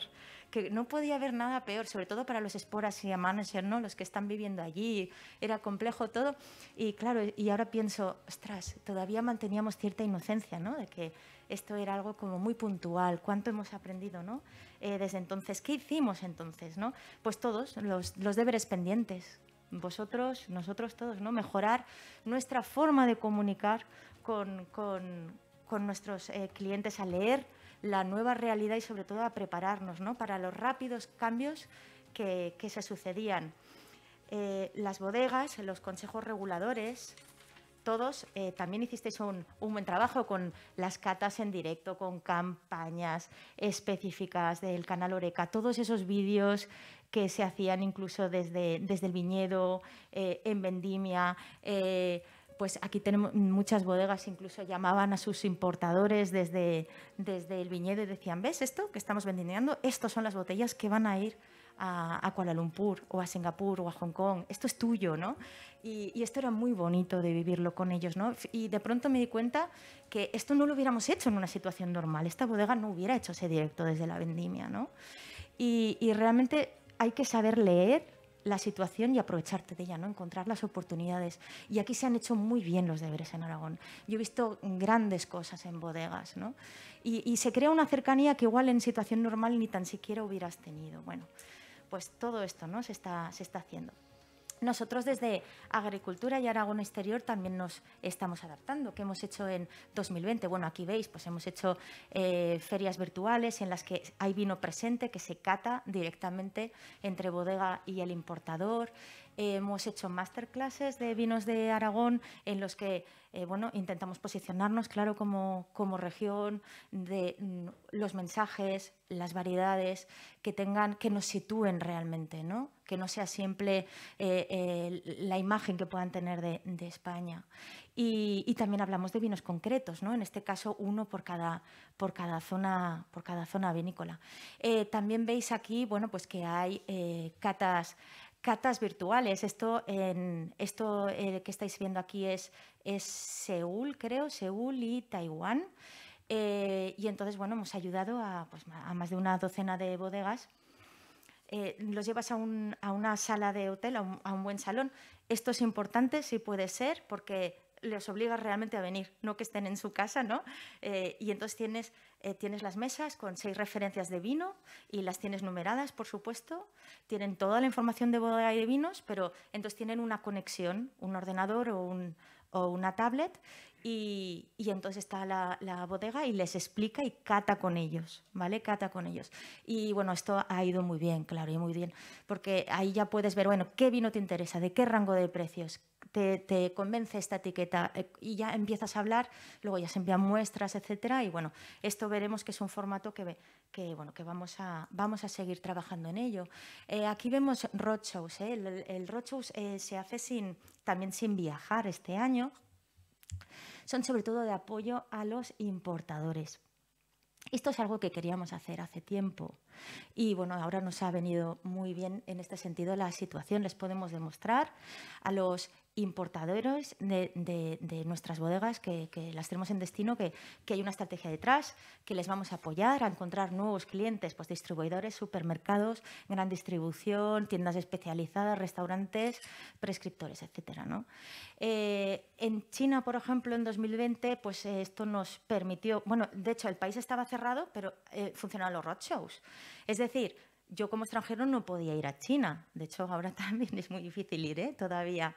E: que no podía haber nada peor, sobre todo para los esporas y managers, ¿no? los que están viviendo allí. Era complejo todo. Y claro, y ahora pienso, ostras, todavía manteníamos cierta inocencia, ¿no? De que esto era algo como muy puntual. ¿Cuánto hemos aprendido, ¿no? Eh, desde entonces, ¿qué hicimos entonces, ¿no? Pues todos, los, deberes pendientes. Vosotros, nosotros todos, ¿no? Mejorar nuestra forma de comunicar con nuestros eh, clientes a leer la nueva realidad y sobre todo a prepararnos ¿no? para los rápidos cambios que, se sucedían. Eh, las bodegas, los consejos reguladores, todos eh, también hicisteis un, buen trabajo con las catas en directo, con campañas específicas del canal Oreca, todos esos vídeos que se hacían incluso desde, desde el viñedo, eh, en vendimia, pues aquí tenemos muchas bodegas, incluso llamaban a sus importadores desde, desde el viñedo y decían, ¿ves esto que estamos vendiendo? Estas son las botellas que van a ir a, Kuala Lumpur o a Singapur o a Hong Kong, esto es tuyo, ¿no? Y, esto era muy bonito de vivirlo con ellos, ¿no? Y de pronto me di cuenta que esto no lo hubiéramos hecho en una situación normal, esta bodega no hubiera hecho ese directo desde la vendimia, ¿no? Y, y realmente hay que saber leer la situación y aprovecharte de ella, ¿no? encontrar las oportunidades. Y aquí se han hecho muy bien los deberes en Aragón. Yo he visto grandes cosas en bodegas ¿no? y, se crea una cercanía que igual en situación normal ni tan siquiera hubieras tenido. Bueno, pues todo esto ¿no? se, está, se está haciendo. Nosotros desde Agricultura y Aragón Exterior también nos estamos adaptando. ¿Qué hemos hecho en 2020? Bueno, aquí veis, pues hemos hecho eh, ferias virtuales en las que hay vino presente que se cata directamente entre bodega y el importador. hemos hecho masterclasses de vinos de Aragón en los que eh, bueno, intentamos posicionarnos, claro, como, como región, de mm, los mensajes, las variedades, que tengan, que nos sitúen realmente, ¿no? Que no sea siempre eh, la imagen que puedan tener de, España. Y, también hablamos de vinos concretos, ¿no? En este caso, uno por cada, por cada, zona, por cada zona vinícola. Eh, también veis aquí, bueno, pues que hay catas catas virtuales. Esto, esto eh, que estáis viendo aquí es, es Seúl, creo, Seúl y Taiwán. Eh, y entonces, bueno, hemos ayudado a, pues, a, más de una docena de bodegas. Eh, los llevas a, un, a, una sala de hotel, a un, buen salón. Esto es importante, sí puede ser, porque les obliga realmente a venir, no que estén en su casa, ¿no? Eh, y entonces tienes, eh, tienes las mesas con seis referencias de vino y las tienes numeradas, por supuesto. Tienen toda la información de bodega y de vinos, pero entonces tienen una conexión, un ordenador o una tablet y, entonces está la, bodega y les explica y cata con ellos, ¿vale? Cata con ellos. Y bueno, esto ha ido muy bien, claro, y muy bien, porque ahí ya puedes ver, bueno, qué vino te interesa, de qué rango de precios, te, convence esta etiqueta eh, y ya empiezas a hablar, luego ya se envían muestras, etcétera, y bueno, esto veremos que es un formato que, que, bueno, que vamos, a, vamos a seguir trabajando en ello. Eh, aquí vemos roadshows, ¿eh? el, el se hace sin, también sin viajar este año, son sobre todo de apoyo a los importadores. Esto es algo que queríamos hacer hace tiempo y bueno, ahora nos ha venido muy bien en este sentido la situación. Les podemos demostrar a los importadores de, nuestras bodegas que, las tenemos en destino, que, hay una estrategia detrás, que les vamos a apoyar a encontrar nuevos clientes, pues distribuidores, supermercados, gran distribución, tiendas especializadas, restaurantes, prescriptores, etcétera. ¿no? Eh, en China, por ejemplo, en 2020, pues esto nos permitió, bueno, de hecho el país estaba cerrado, pero eh, funcionaban los roadshows. Es decir, yo como extranjero no podía ir a China. De hecho, ahora también es muy difícil ir ¿eh? todavía.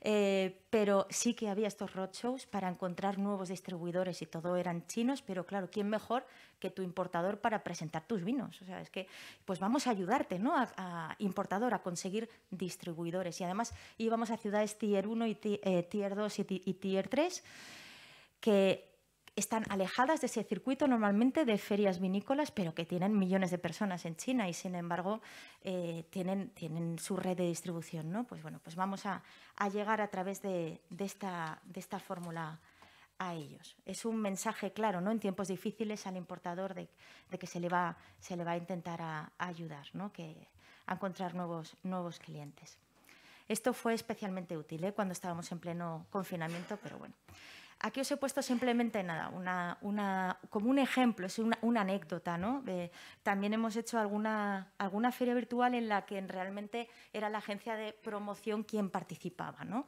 E: Eh, pero sí que había estos roadshows para encontrar nuevos distribuidores y todo eran chinos, pero claro, ¿quién mejor que tu importador para presentar tus vinos? O sea, es que pues vamos a ayudarte, ¿no? A, importador a conseguir distribuidores. Y además íbamos a ciudades tier 1 y eh, tier 2 y, y tier 3 que están alejadas de ese circuito normalmente de ferias vinícolas, pero que tienen millones de personas en China y sin embargo eh, tienen, tienen su red de distribución. ¿no? Pues bueno, pues vamos a, llegar a través de, esta, de esta fórmula a ellos. Es un mensaje claro, ¿no? En tiempos difíciles al importador de, que se le va, se le va a intentar a, ayudar, ¿no? Que, a encontrar nuevos, nuevos clientes. Esto fue especialmente útil ¿eh? cuando estábamos en pleno confinamiento, pero bueno. Aquí os he puesto simplemente nada, como un ejemplo, es una, anécdota. ¿no? también hemos hecho alguna, alguna feria virtual en la que realmente era la agencia de promoción quien participaba. ¿no?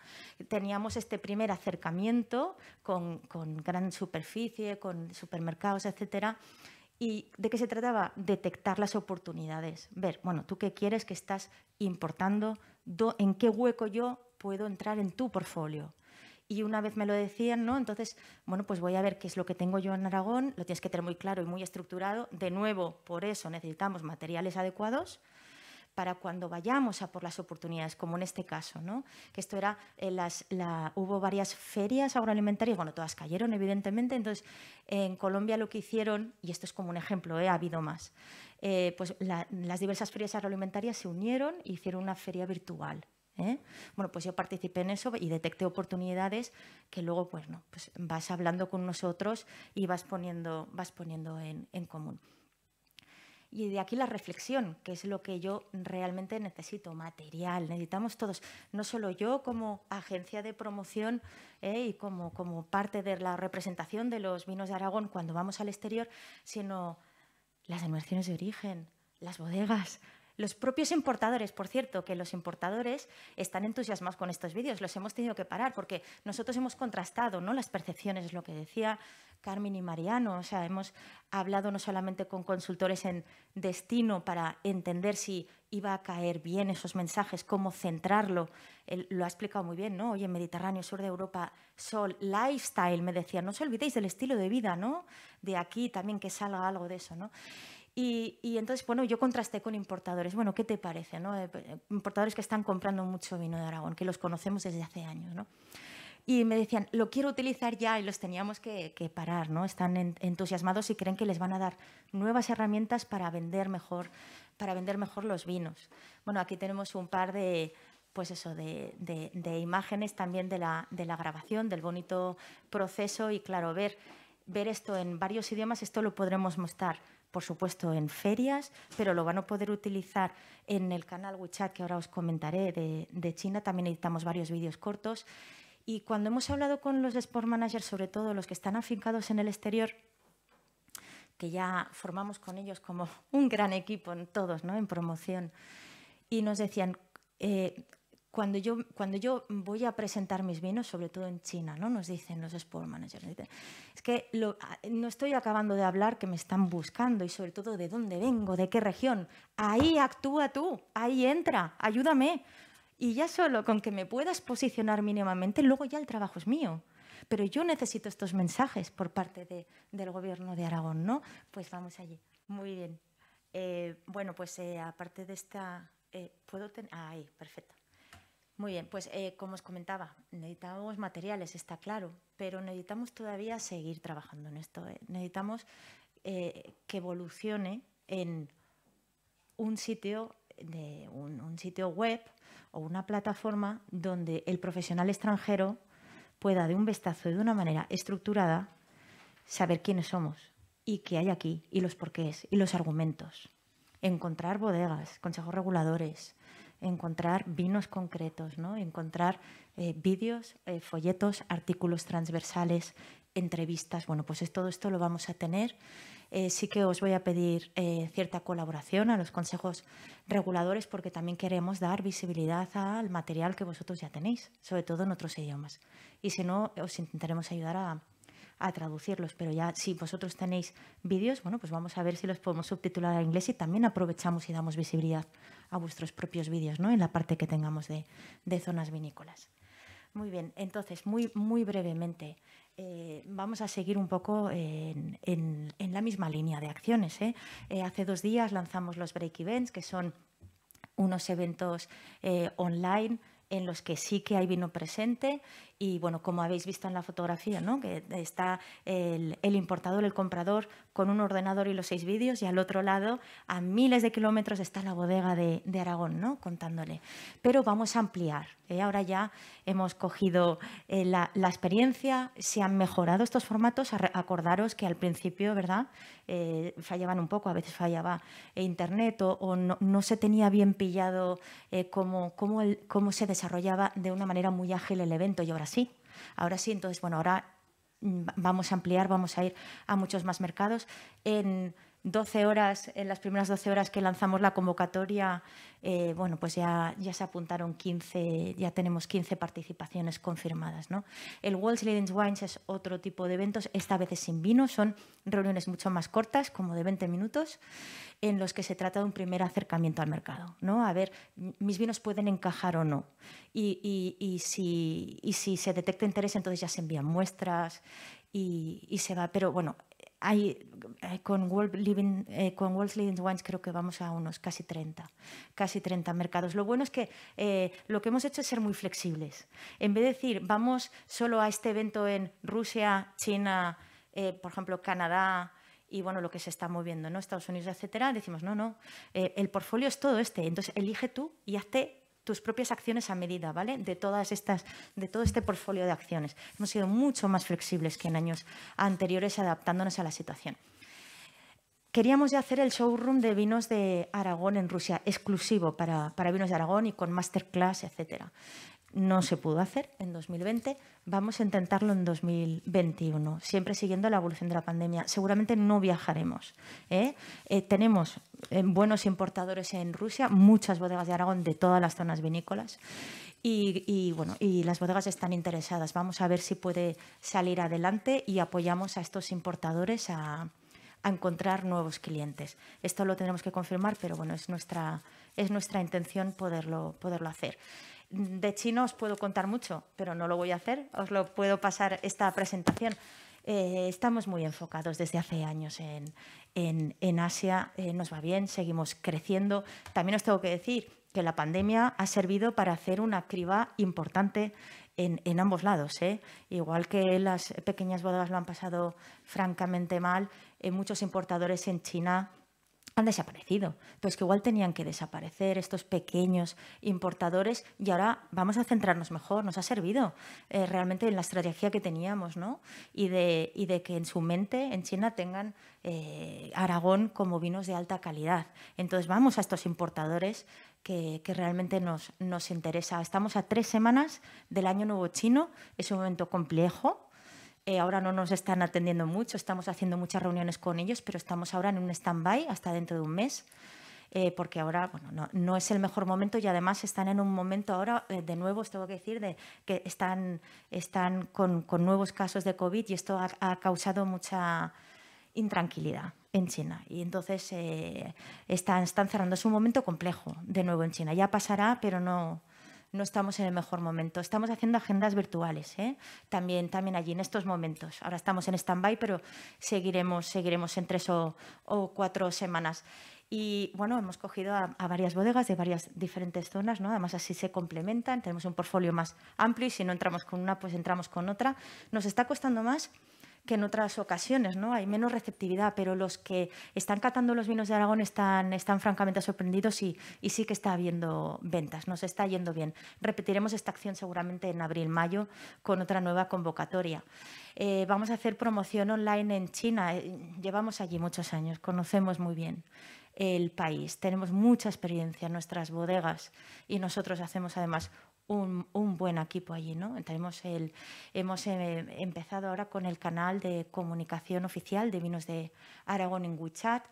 E: Teníamos este primer acercamiento con, gran superficie, con supermercados, etcétera. ¿Y de qué se trataba? Detectar las oportunidades. Ver, bueno, tú qué quieres que estás importando, en qué hueco yo puedo entrar en tu portfolio y una vez me lo decían, ¿no? Entonces, bueno, pues voy a ver qué es lo que tengo yo en Aragón, lo tienes que tener muy claro y muy estructurado. De nuevo, por eso necesitamos materiales adecuados para cuando vayamos a por las oportunidades, como en este caso, ¿no? Que esto era, eh, la, hubo varias ferias agroalimentarias, bueno, todas cayeron, evidentemente, entonces en Colombia lo que hicieron, y esto es como un ejemplo, ¿eh? ha habido más, eh, pues las diversas ferias agroalimentarias se unieron e hicieron una feria virtual, ¿eh? Bueno, pues yo participé en eso y detecté oportunidades que luego pues, no, pues vas hablando con nosotros y vas poniendo, vas poniendo en, común. Y de aquí la reflexión, que es lo que yo realmente necesito, material. Necesitamos todos, no solo yo como agencia de promoción ¿eh? y como, como parte de la representación de los vinos de Aragón cuando vamos al exterior, sino las denominaciones de origen, las bodegas, Los propios importadores, por cierto, que los importadores están entusiasmados con estos vídeos, los hemos tenido que parar porque nosotros hemos contrastado ¿no? las percepciones, es lo que decía Carmen y Mariano, o sea, hemos hablado no solamente con consultores en destino para entender si iba a caer bien esos mensajes, cómo centrarlo, lo ha explicado muy bien, ¿no? Oye, Mediterráneo, sur de Europa, sol, lifestyle, me decía, no os olvidéis del estilo de vida, ¿no? De aquí también que salga algo de eso, ¿no? Y, entonces, bueno, yo contrasté con importadores. Bueno, ¿qué te parece? No? Eh, importadores que están comprando mucho vino de Aragón, que los conocemos desde hace años. ¿no? Y me decían, lo quiero utilizar ya y los teníamos que, parar. ¿no? Están entusiasmados y creen que les van a dar nuevas herramientas para vender mejor, para vender mejor los vinos. Bueno, aquí tenemos un par de, pues eso, de, de, imágenes también de la, de la grabación, del bonito proceso y claro, ver, ver esto en varios idiomas, esto lo podremos mostrar por supuesto, en ferias, pero lo van a poder utilizar en el canal WeChat que ahora os comentaré de, China. También editamos varios vídeos cortos. Y cuando hemos hablado con los Sport Managers, sobre todo los que están afincados en el exterior, que ya formamos con ellos como un gran equipo en todos, ¿no? en promoción, y nos decían, eh, cuando yo, cuando yo voy a presentar mis vinos, sobre todo en China, ¿no? nos dicen los sport managers, es que no estoy acabando de hablar que me están buscando y sobre todo de dónde vengo, de qué región. Ahí actúa tú, ahí entra, ayúdame. Y ya solo con que me puedas posicionar mínimamente, luego ya el trabajo es mío. Pero yo necesito estos mensajes por parte del gobierno de Aragón, ¿no? Pues vamos allí. Muy bien. Eh, bueno, pues eh, aparte de esta... Eh, ¿Puedo tener...? Ah, ahí, perfecto. Muy bien, pues eh, como os comentaba, necesitamos materiales, está claro, pero necesitamos todavía seguir trabajando en esto. Eh. Necesitamos eh, que evolucione en un sitio, de un, sitio web o una plataforma donde el profesional extranjero pueda de un vistazo, de una manera estructurada, saber quiénes somos y qué hay aquí y los porqués y los argumentos. Encontrar bodegas, consejos reguladores, encontrar vinos concretos, ¿no? encontrar eh, vídeos, eh, folletos, artículos transversales, entrevistas. Bueno, pues todo esto lo vamos a tener. Eh, sí que os voy a pedir cierta colaboración a los consejos reguladores porque también queremos dar visibilidad al material que vosotros ya tenéis, sobre todo en otros idiomas. Y si no, os intentaremos ayudar a, a traducirlos, pero ya si vosotros tenéis vídeos, bueno, pues vamos a ver si los podemos subtitular a inglés y también aprovechamos y damos visibilidad a vuestros propios vídeos, ¿no? En la parte que tengamos de, zonas vinícolas. Muy bien, entonces, muy, muy brevemente, eh, vamos a seguir un poco en, la misma línea de acciones. ¿eh? Eh, hace dos días lanzamos los Break Events, que son unos eventos online en los que sí que hay vino presente y bueno, como habéis visto en la fotografía, ¿no? que está el, importador, el comprador con un ordenador y los seis vídeos y al otro lado, a miles de kilómetros, está la bodega de, Aragón, ¿no? contándole. Pero vamos a ampliar. ¿eh? Ahora ya hemos cogido eh, la, experiencia, se han mejorado estos formatos. Acordaros que al principio, ¿verdad? Eh, fallaban un poco, a veces fallaba Internet o, no, se tenía bien pillado cómo, cómo, cómo se desarrollaba de una manera muy ágil el evento y ahora sí. Ahora sí, entonces, bueno, ahora mm, vamos a ampliar, vamos a ir a muchos más mercados. En 12 horas, en las primeras 12 horas que lanzamos la convocatoria, eh, bueno, pues ya, se apuntaron 15, ya tenemos 15 participaciones confirmadas. ¿no? El World's Leading Wines es otro tipo de eventos, esta vez es sin vino, son reuniones mucho más cortas, como de 20 minutos, en los que se trata de un primer acercamiento al mercado. ¿no? A ver, mis vinos pueden encajar o no. Y, y, si, y si se detecta interés, entonces ya se envían muestras y, y se va. Pero bueno, hay, eh, con, World Living, eh, con World Living Wines creo que vamos a unos casi 30, casi 30 mercados. Lo bueno es que eh, lo que hemos hecho es ser muy flexibles. En vez de decir, vamos solo a este evento en Rusia, China, por ejemplo, Canadá, y bueno, lo que se está moviendo, ¿no? Estados Unidos, etcétera, decimos, no, no, el portfolio es todo este, entonces elige tú y hazte tus propias acciones a medida, ¿vale? De todas estas, de todo este portfolio de acciones. Hemos sido mucho más flexibles que en años anteriores adaptándonos a la situación. Queríamos ya hacer el showroom de vinos de Aragón en Rusia, exclusivo para, vinos de Aragón y con masterclass, etcétera. No se pudo hacer en 2020, vamos a intentarlo en 2021, siempre siguiendo la evolución de la pandemia. Seguramente no viajaremos. ¿eh? Eh, tenemos eh, buenos importadores en Rusia, muchas bodegas de Aragón de todas las zonas vinícolas. Y, bueno, y las bodegas están interesadas. Vamos a ver si puede salir adelante y apoyamos a estos importadores a, a encontrar nuevos clientes. Esto lo tenemos que confirmar, pero bueno, es nuestra, es nuestra intención poderlo, poderlo hacer. De chino os puedo contar mucho, pero no lo voy a hacer. Os lo puedo pasar esta presentación. Eh, estamos muy enfocados desde hace años en, en, Asia. Eh, nos va bien, seguimos creciendo. También os tengo que decir que la pandemia ha servido para hacer una criba importante en, en, ambos lados. ¿eh? Igual que las pequeñas bodegas lo han pasado francamente mal, muchos importadores en China han desaparecido. Entonces, que igual tenían que desaparecer estos pequeños importadores y ahora vamos a centrarnos mejor. Nos ha servido eh, realmente en la estrategia que teníamos, ¿no? Y de, que en su mente, en China, tengan eh, Aragón como vinos de alta calidad. Entonces, vamos a estos importadores que, realmente nos interesa. Estamos a tres semanas del Año Nuevo Chino. Es un momento complejo, eh, ahora no nos están atendiendo mucho, estamos haciendo muchas reuniones con ellos, pero estamos ahora en un stand-by hasta dentro de un mes. Eh, porque ahora bueno, no, es el mejor momento y además están en un momento ahora, eh, de nuevo os tengo que decir, de que están, están con, con nuevos casos de COVID y esto ha, causado mucha intranquilidad en China. Y entonces están, están cerrando. Es un momento complejo de nuevo en China. Ya pasará, pero no, no estamos en el mejor momento. Estamos haciendo agendas virtuales ¿eh? también, también allí en estos momentos. Ahora estamos en stand-by, pero seguiremos, seguiremos en tres o, cuatro semanas. Y bueno, hemos cogido a, varias bodegas de varias diferentes zonas, ¿no? Además así se complementan, tenemos un portfolio más amplio y si no entramos con una, pues entramos con otra. Nos está costando más que en otras ocasiones, ¿no? Hay menos receptividad, pero los que están catando los vinos de Aragón están, están francamente sorprendidos y, y sí que está habiendo ventas, nos está yendo bien. Repetiremos esta acción seguramente en abril-mayo con otra nueva convocatoria. Eh, vamos a hacer promoción online en China. Eh, llevamos allí muchos años, conocemos muy bien el país, tenemos mucha experiencia en nuestras bodegas y nosotros hacemos además un, buen equipo allí. ¿no? Hemos, eh, empezado ahora con el canal de comunicación oficial de vinos de Aragón en WeChat.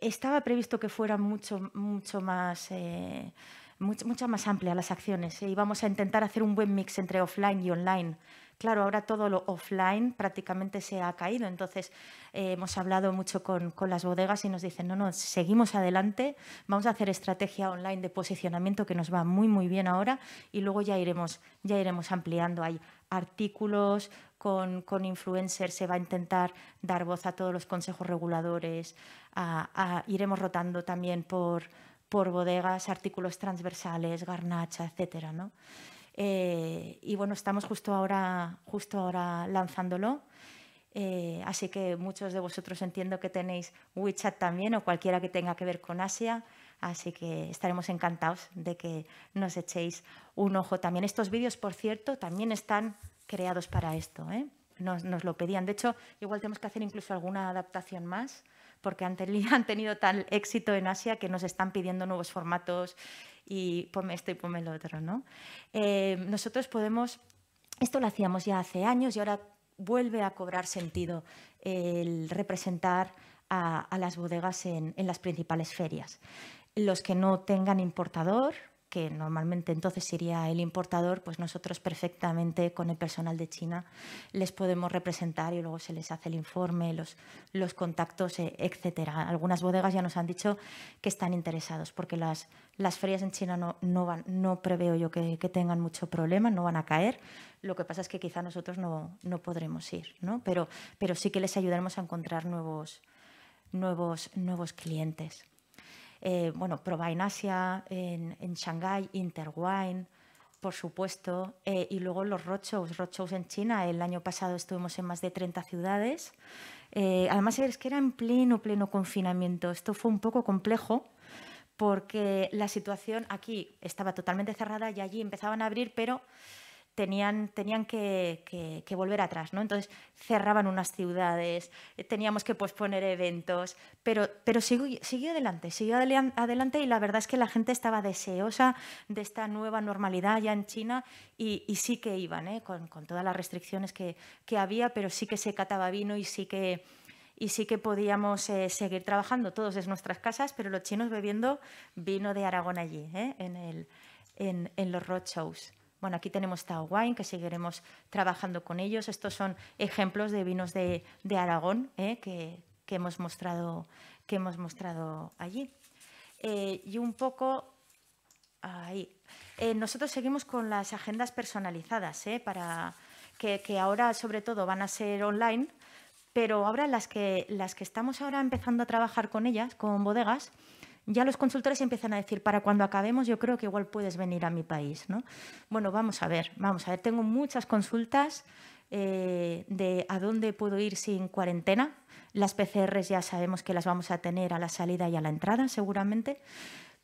E: Estaba previsto que fuera mucho, mucho más... Eh, mucho, más amplia las acciones. y vamos a intentar hacer un buen mix entre offline y online Claro, ahora todo lo offline prácticamente se ha caído, entonces eh, hemos hablado mucho con, las bodegas y nos dicen, no, no, seguimos adelante, vamos a hacer estrategia online de posicionamiento que nos va muy, muy bien ahora y luego ya iremos, ya iremos ampliando. Hay artículos con, influencers, se va a intentar dar voz a todos los consejos reguladores, iremos rotando también por, por bodegas, artículos transversales, garnacha, etcétera, ¿no? Eh, y bueno, estamos justo ahora, justo ahora lanzándolo. Eh, así que muchos de vosotros entiendo que tenéis WeChat también o cualquiera que tenga que ver con Asia. Así que estaremos encantados de que nos echéis un ojo también. Estos vídeos, por cierto, también están creados para esto. ¿eh? Nos, nos, lo pedían. De hecho, igual tenemos que hacer incluso alguna adaptación más porque han, han tenido tal éxito en Asia que nos están pidiendo nuevos formatos y ponme esto y ponme lo otro, ¿no? Eh, nosotros podemos, esto lo hacíamos ya hace años y ahora vuelve a cobrar sentido el representar a, las bodegas en, en las principales ferias. Los que no tengan importador, que normalmente entonces sería el importador, pues nosotros perfectamente con el personal de China les podemos representar y luego se les hace el informe, los, los contactos, eh, etcétera. Algunas bodegas ya nos han dicho que están interesados porque las, las ferias en China no, no, van, no preveo yo que, tengan mucho problema, no van a caer. Lo que pasa es que quizá nosotros no, no podremos ir, ¿no? Pero, pero sí que les ayudaremos a encontrar nuevos, nuevos, nuevos clientes eh, bueno, en Asia, en, en Shanghái, Interwine, por supuesto, eh, y luego los roadshows, roadshows en China. El año pasado estuvimos en más de 30 ciudades. Eh, además, es que era en pleno, pleno confinamiento. Esto fue un poco complejo porque la situación aquí estaba totalmente cerrada y allí empezaban a abrir, pero tenían, tenían que, volver atrás, ¿no? Entonces cerraban unas ciudades, eh, teníamos que posponer eventos, pero, pero siguió, siguió adelante, siguió adelante y la verdad es que la gente estaba deseosa de esta nueva normalidad ya en China y, sí que iban, ¿eh? con, todas las restricciones que, había, pero sí que se cataba vino y sí que y sí que podíamos eh, seguir trabajando todos en nuestras casas, pero los chinos bebiendo vino de Aragón allí, en, el, en, en los roadshows. Bueno, aquí tenemos Tao Wine, que seguiremos trabajando con ellos. Estos son ejemplos de vinos de, Aragón ¿eh? que, hemos mostrado, que hemos mostrado allí. Eh, y un poco ahí. Eh, nosotros seguimos con las agendas personalizadas, para que, que, ahora sobre todo van a ser online, pero ahora las que, las que estamos ahora empezando a trabajar con ellas, con bodegas, ya los consultores empiezan a decir, para cuando acabemos yo creo que igual puedes venir a mi país. ¿no? Bueno, vamos a ver, vamos a ver. Tengo muchas consultas eh, de a dónde puedo ir sin cuarentena. Las PCRs ya sabemos que las vamos a tener a la salida y a la entrada seguramente,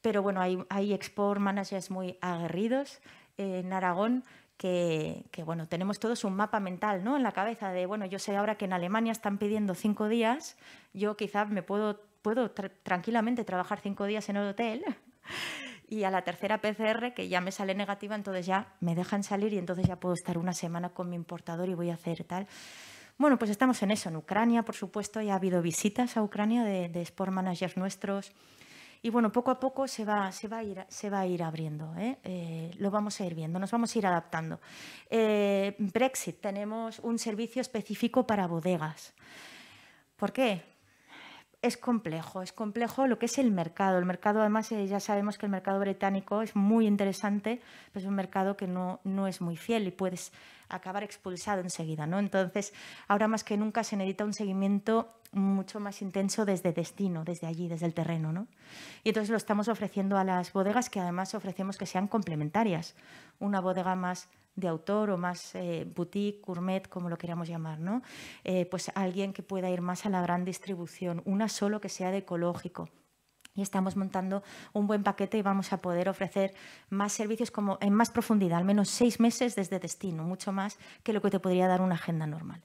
E: pero bueno, hay, hay export managers muy aguerridos en Aragón que, que, bueno, tenemos todos un mapa mental ¿no? en la cabeza de, bueno, yo sé ahora que en Alemania están pidiendo cinco días, yo quizá me puedo puedo tranquilamente trabajar cinco días en el hotel y a la tercera PCR, que ya me sale negativa, entonces ya me dejan salir y entonces ya puedo estar una semana con mi importador y voy a hacer tal. Bueno, pues estamos en eso. En Ucrania, por supuesto, ya ha habido visitas a Ucrania de, de Sport Managers nuestros. Y bueno, poco a poco se va, se va, a, ir, se va a ir abriendo. ¿eh? Eh, lo vamos a ir viendo, nos vamos a ir adaptando. Eh, Brexit, tenemos un servicio específico para bodegas. ¿Por qué? Es complejo, es complejo lo que es el mercado. El mercado, además, eh, ya sabemos que el mercado británico es muy interesante, pero es un mercado que no, no es muy fiel y puedes acabar expulsado enseguida. ¿no? Entonces, ahora más que nunca se necesita un seguimiento mucho más intenso desde destino, desde allí, desde el terreno. ¿no? Y entonces lo estamos ofreciendo a las bodegas que además ofrecemos que sean complementarias. Una bodega más de autor o más eh, boutique, gourmet, como lo queramos llamar, ¿no? Eh, pues alguien que pueda ir más a la gran distribución, una solo que sea de ecológico, y estamos montando un buen paquete y vamos a poder ofrecer más servicios como en más profundidad, al menos seis meses desde destino, mucho más que lo que te podría dar una agenda normal.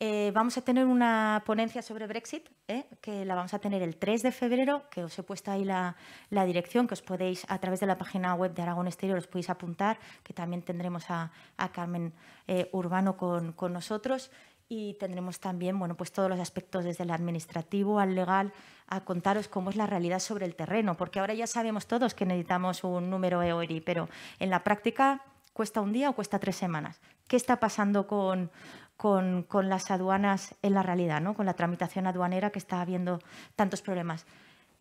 E: Eh, vamos a tener una ponencia sobre Brexit, ¿eh? que la vamos a tener el 3 de febrero, que os he puesto ahí la, dirección, que os podéis, a través de la página web de Aragón Exterior, os podéis apuntar, que también tendremos a, Carmen eh, Urbano con, con, nosotros y tendremos también bueno, pues todos los aspectos desde el administrativo al legal a contaros cómo es la realidad sobre el terreno, porque ahora ya sabemos todos que necesitamos un número EORI, pero en la práctica cuesta un día o cuesta tres semanas. ¿Qué está pasando con, con, las aduanas en la realidad, ¿no? con la tramitación aduanera que está habiendo tantos problemas.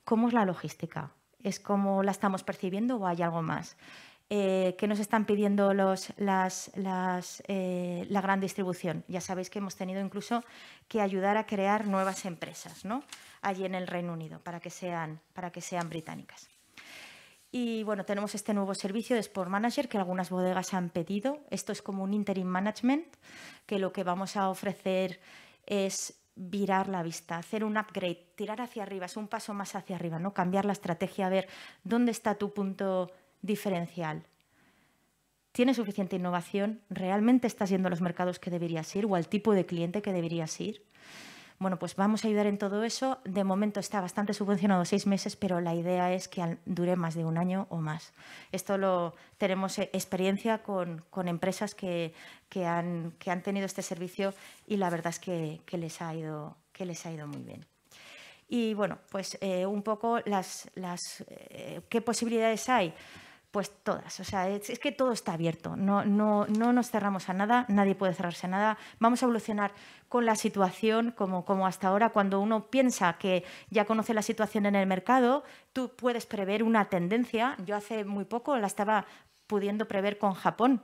E: ¿Cómo es la logística? ¿Es como la estamos percibiendo o hay algo más? Eh, ¿Qué nos están pidiendo los, las, eh, la gran distribución? Ya sabéis que hemos tenido incluso que ayudar a crear nuevas empresas ¿no? allí en el Reino Unido para que sean, para que sean británicas. Y bueno, tenemos este nuevo servicio de Sport Manager que algunas bodegas han pedido. Esto es como un interim management, que lo que vamos a ofrecer es virar la vista, hacer un upgrade, tirar hacia arriba, es un paso más hacia arriba, ¿no? Cambiar la estrategia, ver dónde está tu punto diferencial. ¿Tienes suficiente innovación? ¿Realmente estás yendo a los mercados que deberías ir o al tipo de cliente que deberías ir? Bueno, pues vamos a ayudar en todo eso. De momento está bastante subvencionado seis meses, pero la idea es que dure más de un año o más. Esto lo tenemos eh, experiencia con, empresas que, han, que han tenido este servicio y la verdad es que, les, ha ido, que les ha ido muy bien. Y bueno, pues eh, un poco las, las eh, qué posibilidades hay. Pues todas, o sea, es, que todo está abierto, no, no, no, nos cerramos a nada, nadie puede cerrarse a nada, vamos a evolucionar con la situación como, como hasta ahora, cuando uno piensa que ya conoce la situación en el mercado, tú puedes prever una tendencia, yo hace muy poco la estaba pudiendo prever con Japón,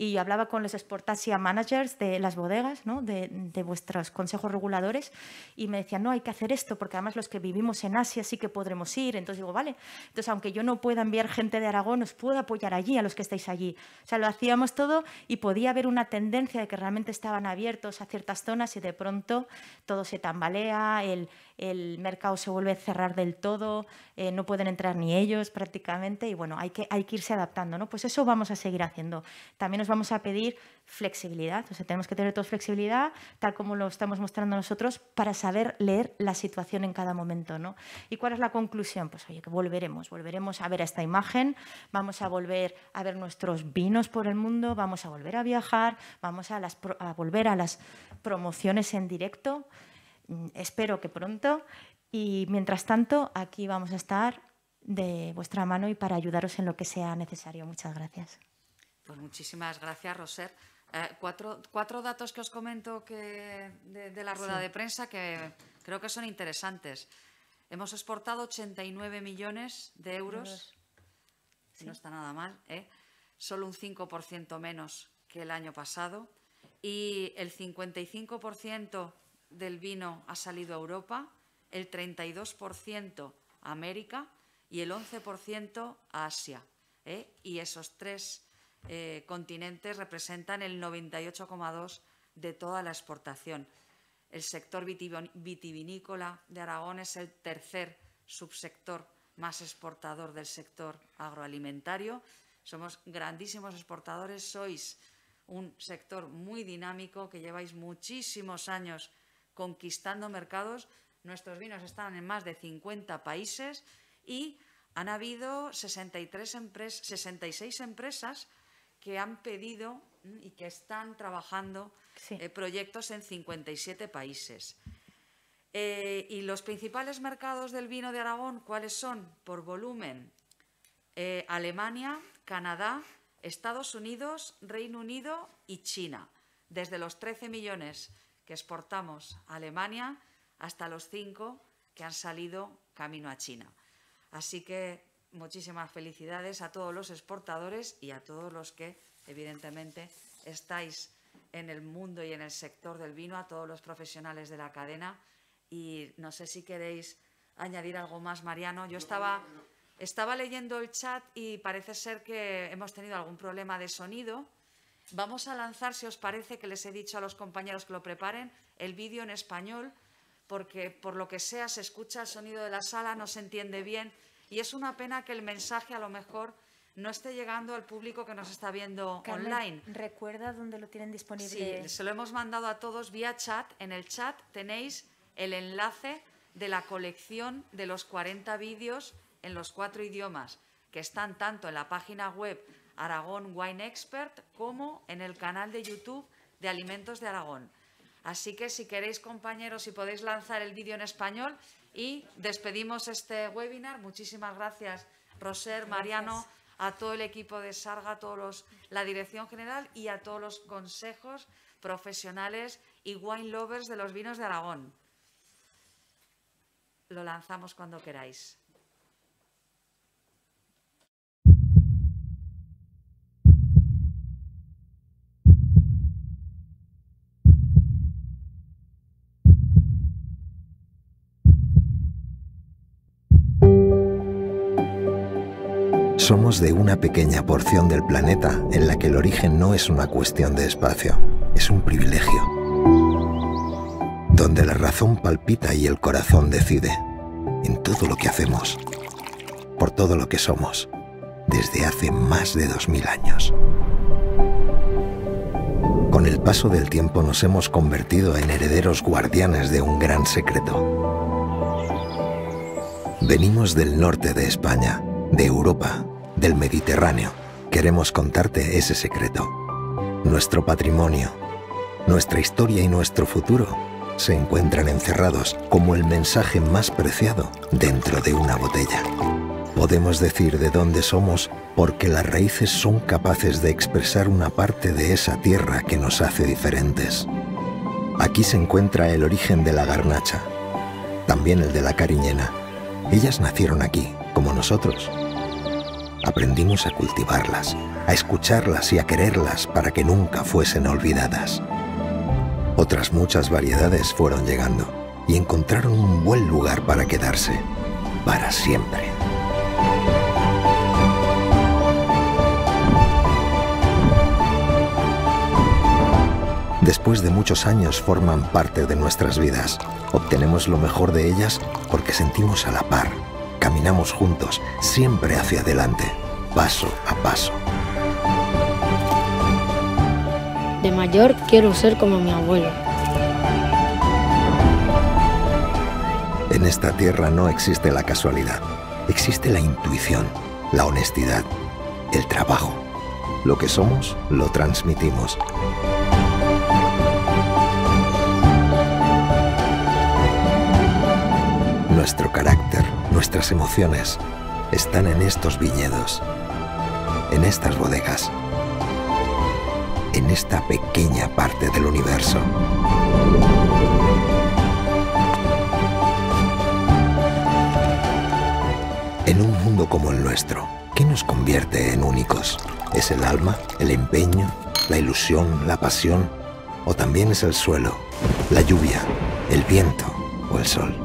E: y hablaba con los exportasia managers de las bodegas, ¿no? de, de, vuestros consejos reguladores, y me decían, no, hay que hacer esto, porque además los que vivimos en Asia sí que podremos ir. Entonces digo, vale, entonces aunque yo no pueda enviar gente de Aragón, os puedo apoyar allí, a los que estáis allí. O sea, lo hacíamos todo y podía haber una tendencia de que realmente estaban abiertos a ciertas zonas y de pronto todo se tambalea, el, el mercado se vuelve a cerrar del todo, eh, no pueden entrar ni ellos prácticamente y bueno, hay que, hay que irse adaptando, ¿no? Pues eso vamos a seguir haciendo. también nos vamos a pedir flexibilidad. O tenemos que tener todos flexibilidad, tal como lo estamos mostrando nosotros, para saber leer la situación en cada momento. ¿no? ¿Y cuál es la conclusión? Pues oye, que volveremos, volveremos a ver esta imagen, vamos a volver a ver nuestros vinos por el mundo, vamos a volver a viajar, vamos a volver a las promociones en directo. Mm, espero que pronto. Y mientras tanto, aquí vamos a estar de vuestra mano y para ayudaros en lo que sea necesario. Muchas gracias.
A: Pues muchísimas gracias, Roser. Eh, cuatro, cuatro, datos que os comento que de, la rueda de prensa que creo que son interesantes. Hemos exportado 89 millones de euros, no está nada mal, ¿eh? solo un 5% menos que el año pasado, y el 55% del vino ha salido a Europa, el 32% a América y el 11% a Asia. ¿eh? Y esos tres eh, continentes representan el 98,2% de toda la exportación. El sector vitivinícola de Aragón es el tercer subsector más exportador del sector agroalimentario. Somos grandísimos exportadores, sois un sector muy dinámico que lleváis muchísimos años conquistando mercados. Nuestros vinos están en más de 50 países y han habido 63 66 empresas que han pedido y que están trabajando eh, proyectos en 57 países. Eh, y los principales mercados del vino de Aragón, ¿cuáles son? Por volumen, eh, Alemania, Canadá, Estados Unidos, Reino Unido y China. Desde los 13 millones que exportamos a Alemania hasta los 5 que han salido camino a China. Así que muchísimas felicidades a todos los exportadores y a todos los que, evidentemente, estáis en el mundo y en el sector del vino, a todos los profesionales de la cadena. Y no sé si queréis añadir algo más, Mariano. Yo estaba, estaba leyendo el chat y parece ser que hemos tenido algún problema de sonido. Vamos a lanzar, si os parece, que les he dicho a los compañeros que lo preparen, el vídeo en español porque por lo que sea se escucha el sonido de la sala, no se entiende bien y es una pena que el mensaje a lo mejor no esté llegando al público que nos está viendo online.
E: ¿Recuerda dónde lo tienen disponible?
A: Sí, se lo hemos mandado a todos vía chat. En el chat tenéis el enlace de la colección de los 40 vídeos en los cuatro idiomas que están tanto en la página web Aragón Wine Expert como en el canal de YouTube de Alimentos de Aragón. Así que si queréis, compañeros, si podéis lanzar el vídeo en español y despedimos este webinar. Muchísimas gracias, Roser, Mariano, a todo el equipo de Sarga, a todos la dirección general y a todos los consejos profesionales y wine lovers de los vinos de Aragón. Lo lanzamos cuando queráis.
F: Somos de una pequeña porción del planeta en la que el origen no es una cuestión de espacio, es un privilegio. Donde la razón palpita y el corazón decide, en todo lo que hacemos, por todo lo que somos, desde hace más de 2000 años. Con el paso del tiempo nos hemos convertido en herederos guardianes de un gran secreto. Venimos del norte de España, de Europa, del Mediterráneo, queremos contarte ese secreto. Nuestro patrimonio, nuestra historia y nuestro futuro se encuentran encerrados como el mensaje más preciado dentro de una botella. Podemos decir de dónde somos porque las raíces son capaces de expresar una parte de esa tierra que nos hace diferentes. Aquí se encuentra el origen de la garnacha, también el de la cariñena. Ellas nacieron aquí, como nosotros aprendimos a cultivarlas, a escucharlas y a quererlas para que nunca fuesen olvidadas. Otras muchas variedades fueron llegando y encontraron un buen lugar para quedarse, para siempre. Después de muchos años forman parte de nuestras vidas. Obtenemos lo mejor de ellas porque sentimos a la par Caminamos juntos, siempre hacia adelante, paso a paso.
D: De mayor quiero ser como mi abuelo.
F: En esta tierra no existe la casualidad, existe la intuición, la honestidad, el trabajo. Lo que somos, lo transmitimos. Nuestro carácter, nuestras emociones, están en estos viñedos, en estas bodegas, en esta pequeña parte del universo. En un mundo como el nuestro, ¿qué nos convierte en únicos? ¿Es el alma, el empeño, la ilusión, la pasión? ¿O también es el suelo, la lluvia, el viento o el sol?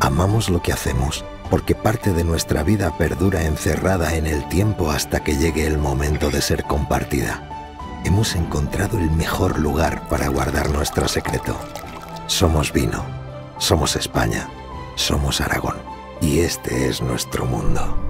F: Amamos lo que hacemos porque parte de nuestra vida perdura encerrada en el tiempo hasta que llegue el momento de ser compartida. Hemos encontrado el mejor lugar para guardar nuestro secreto. Somos vino, somos España, somos Aragón y este es nuestro mundo.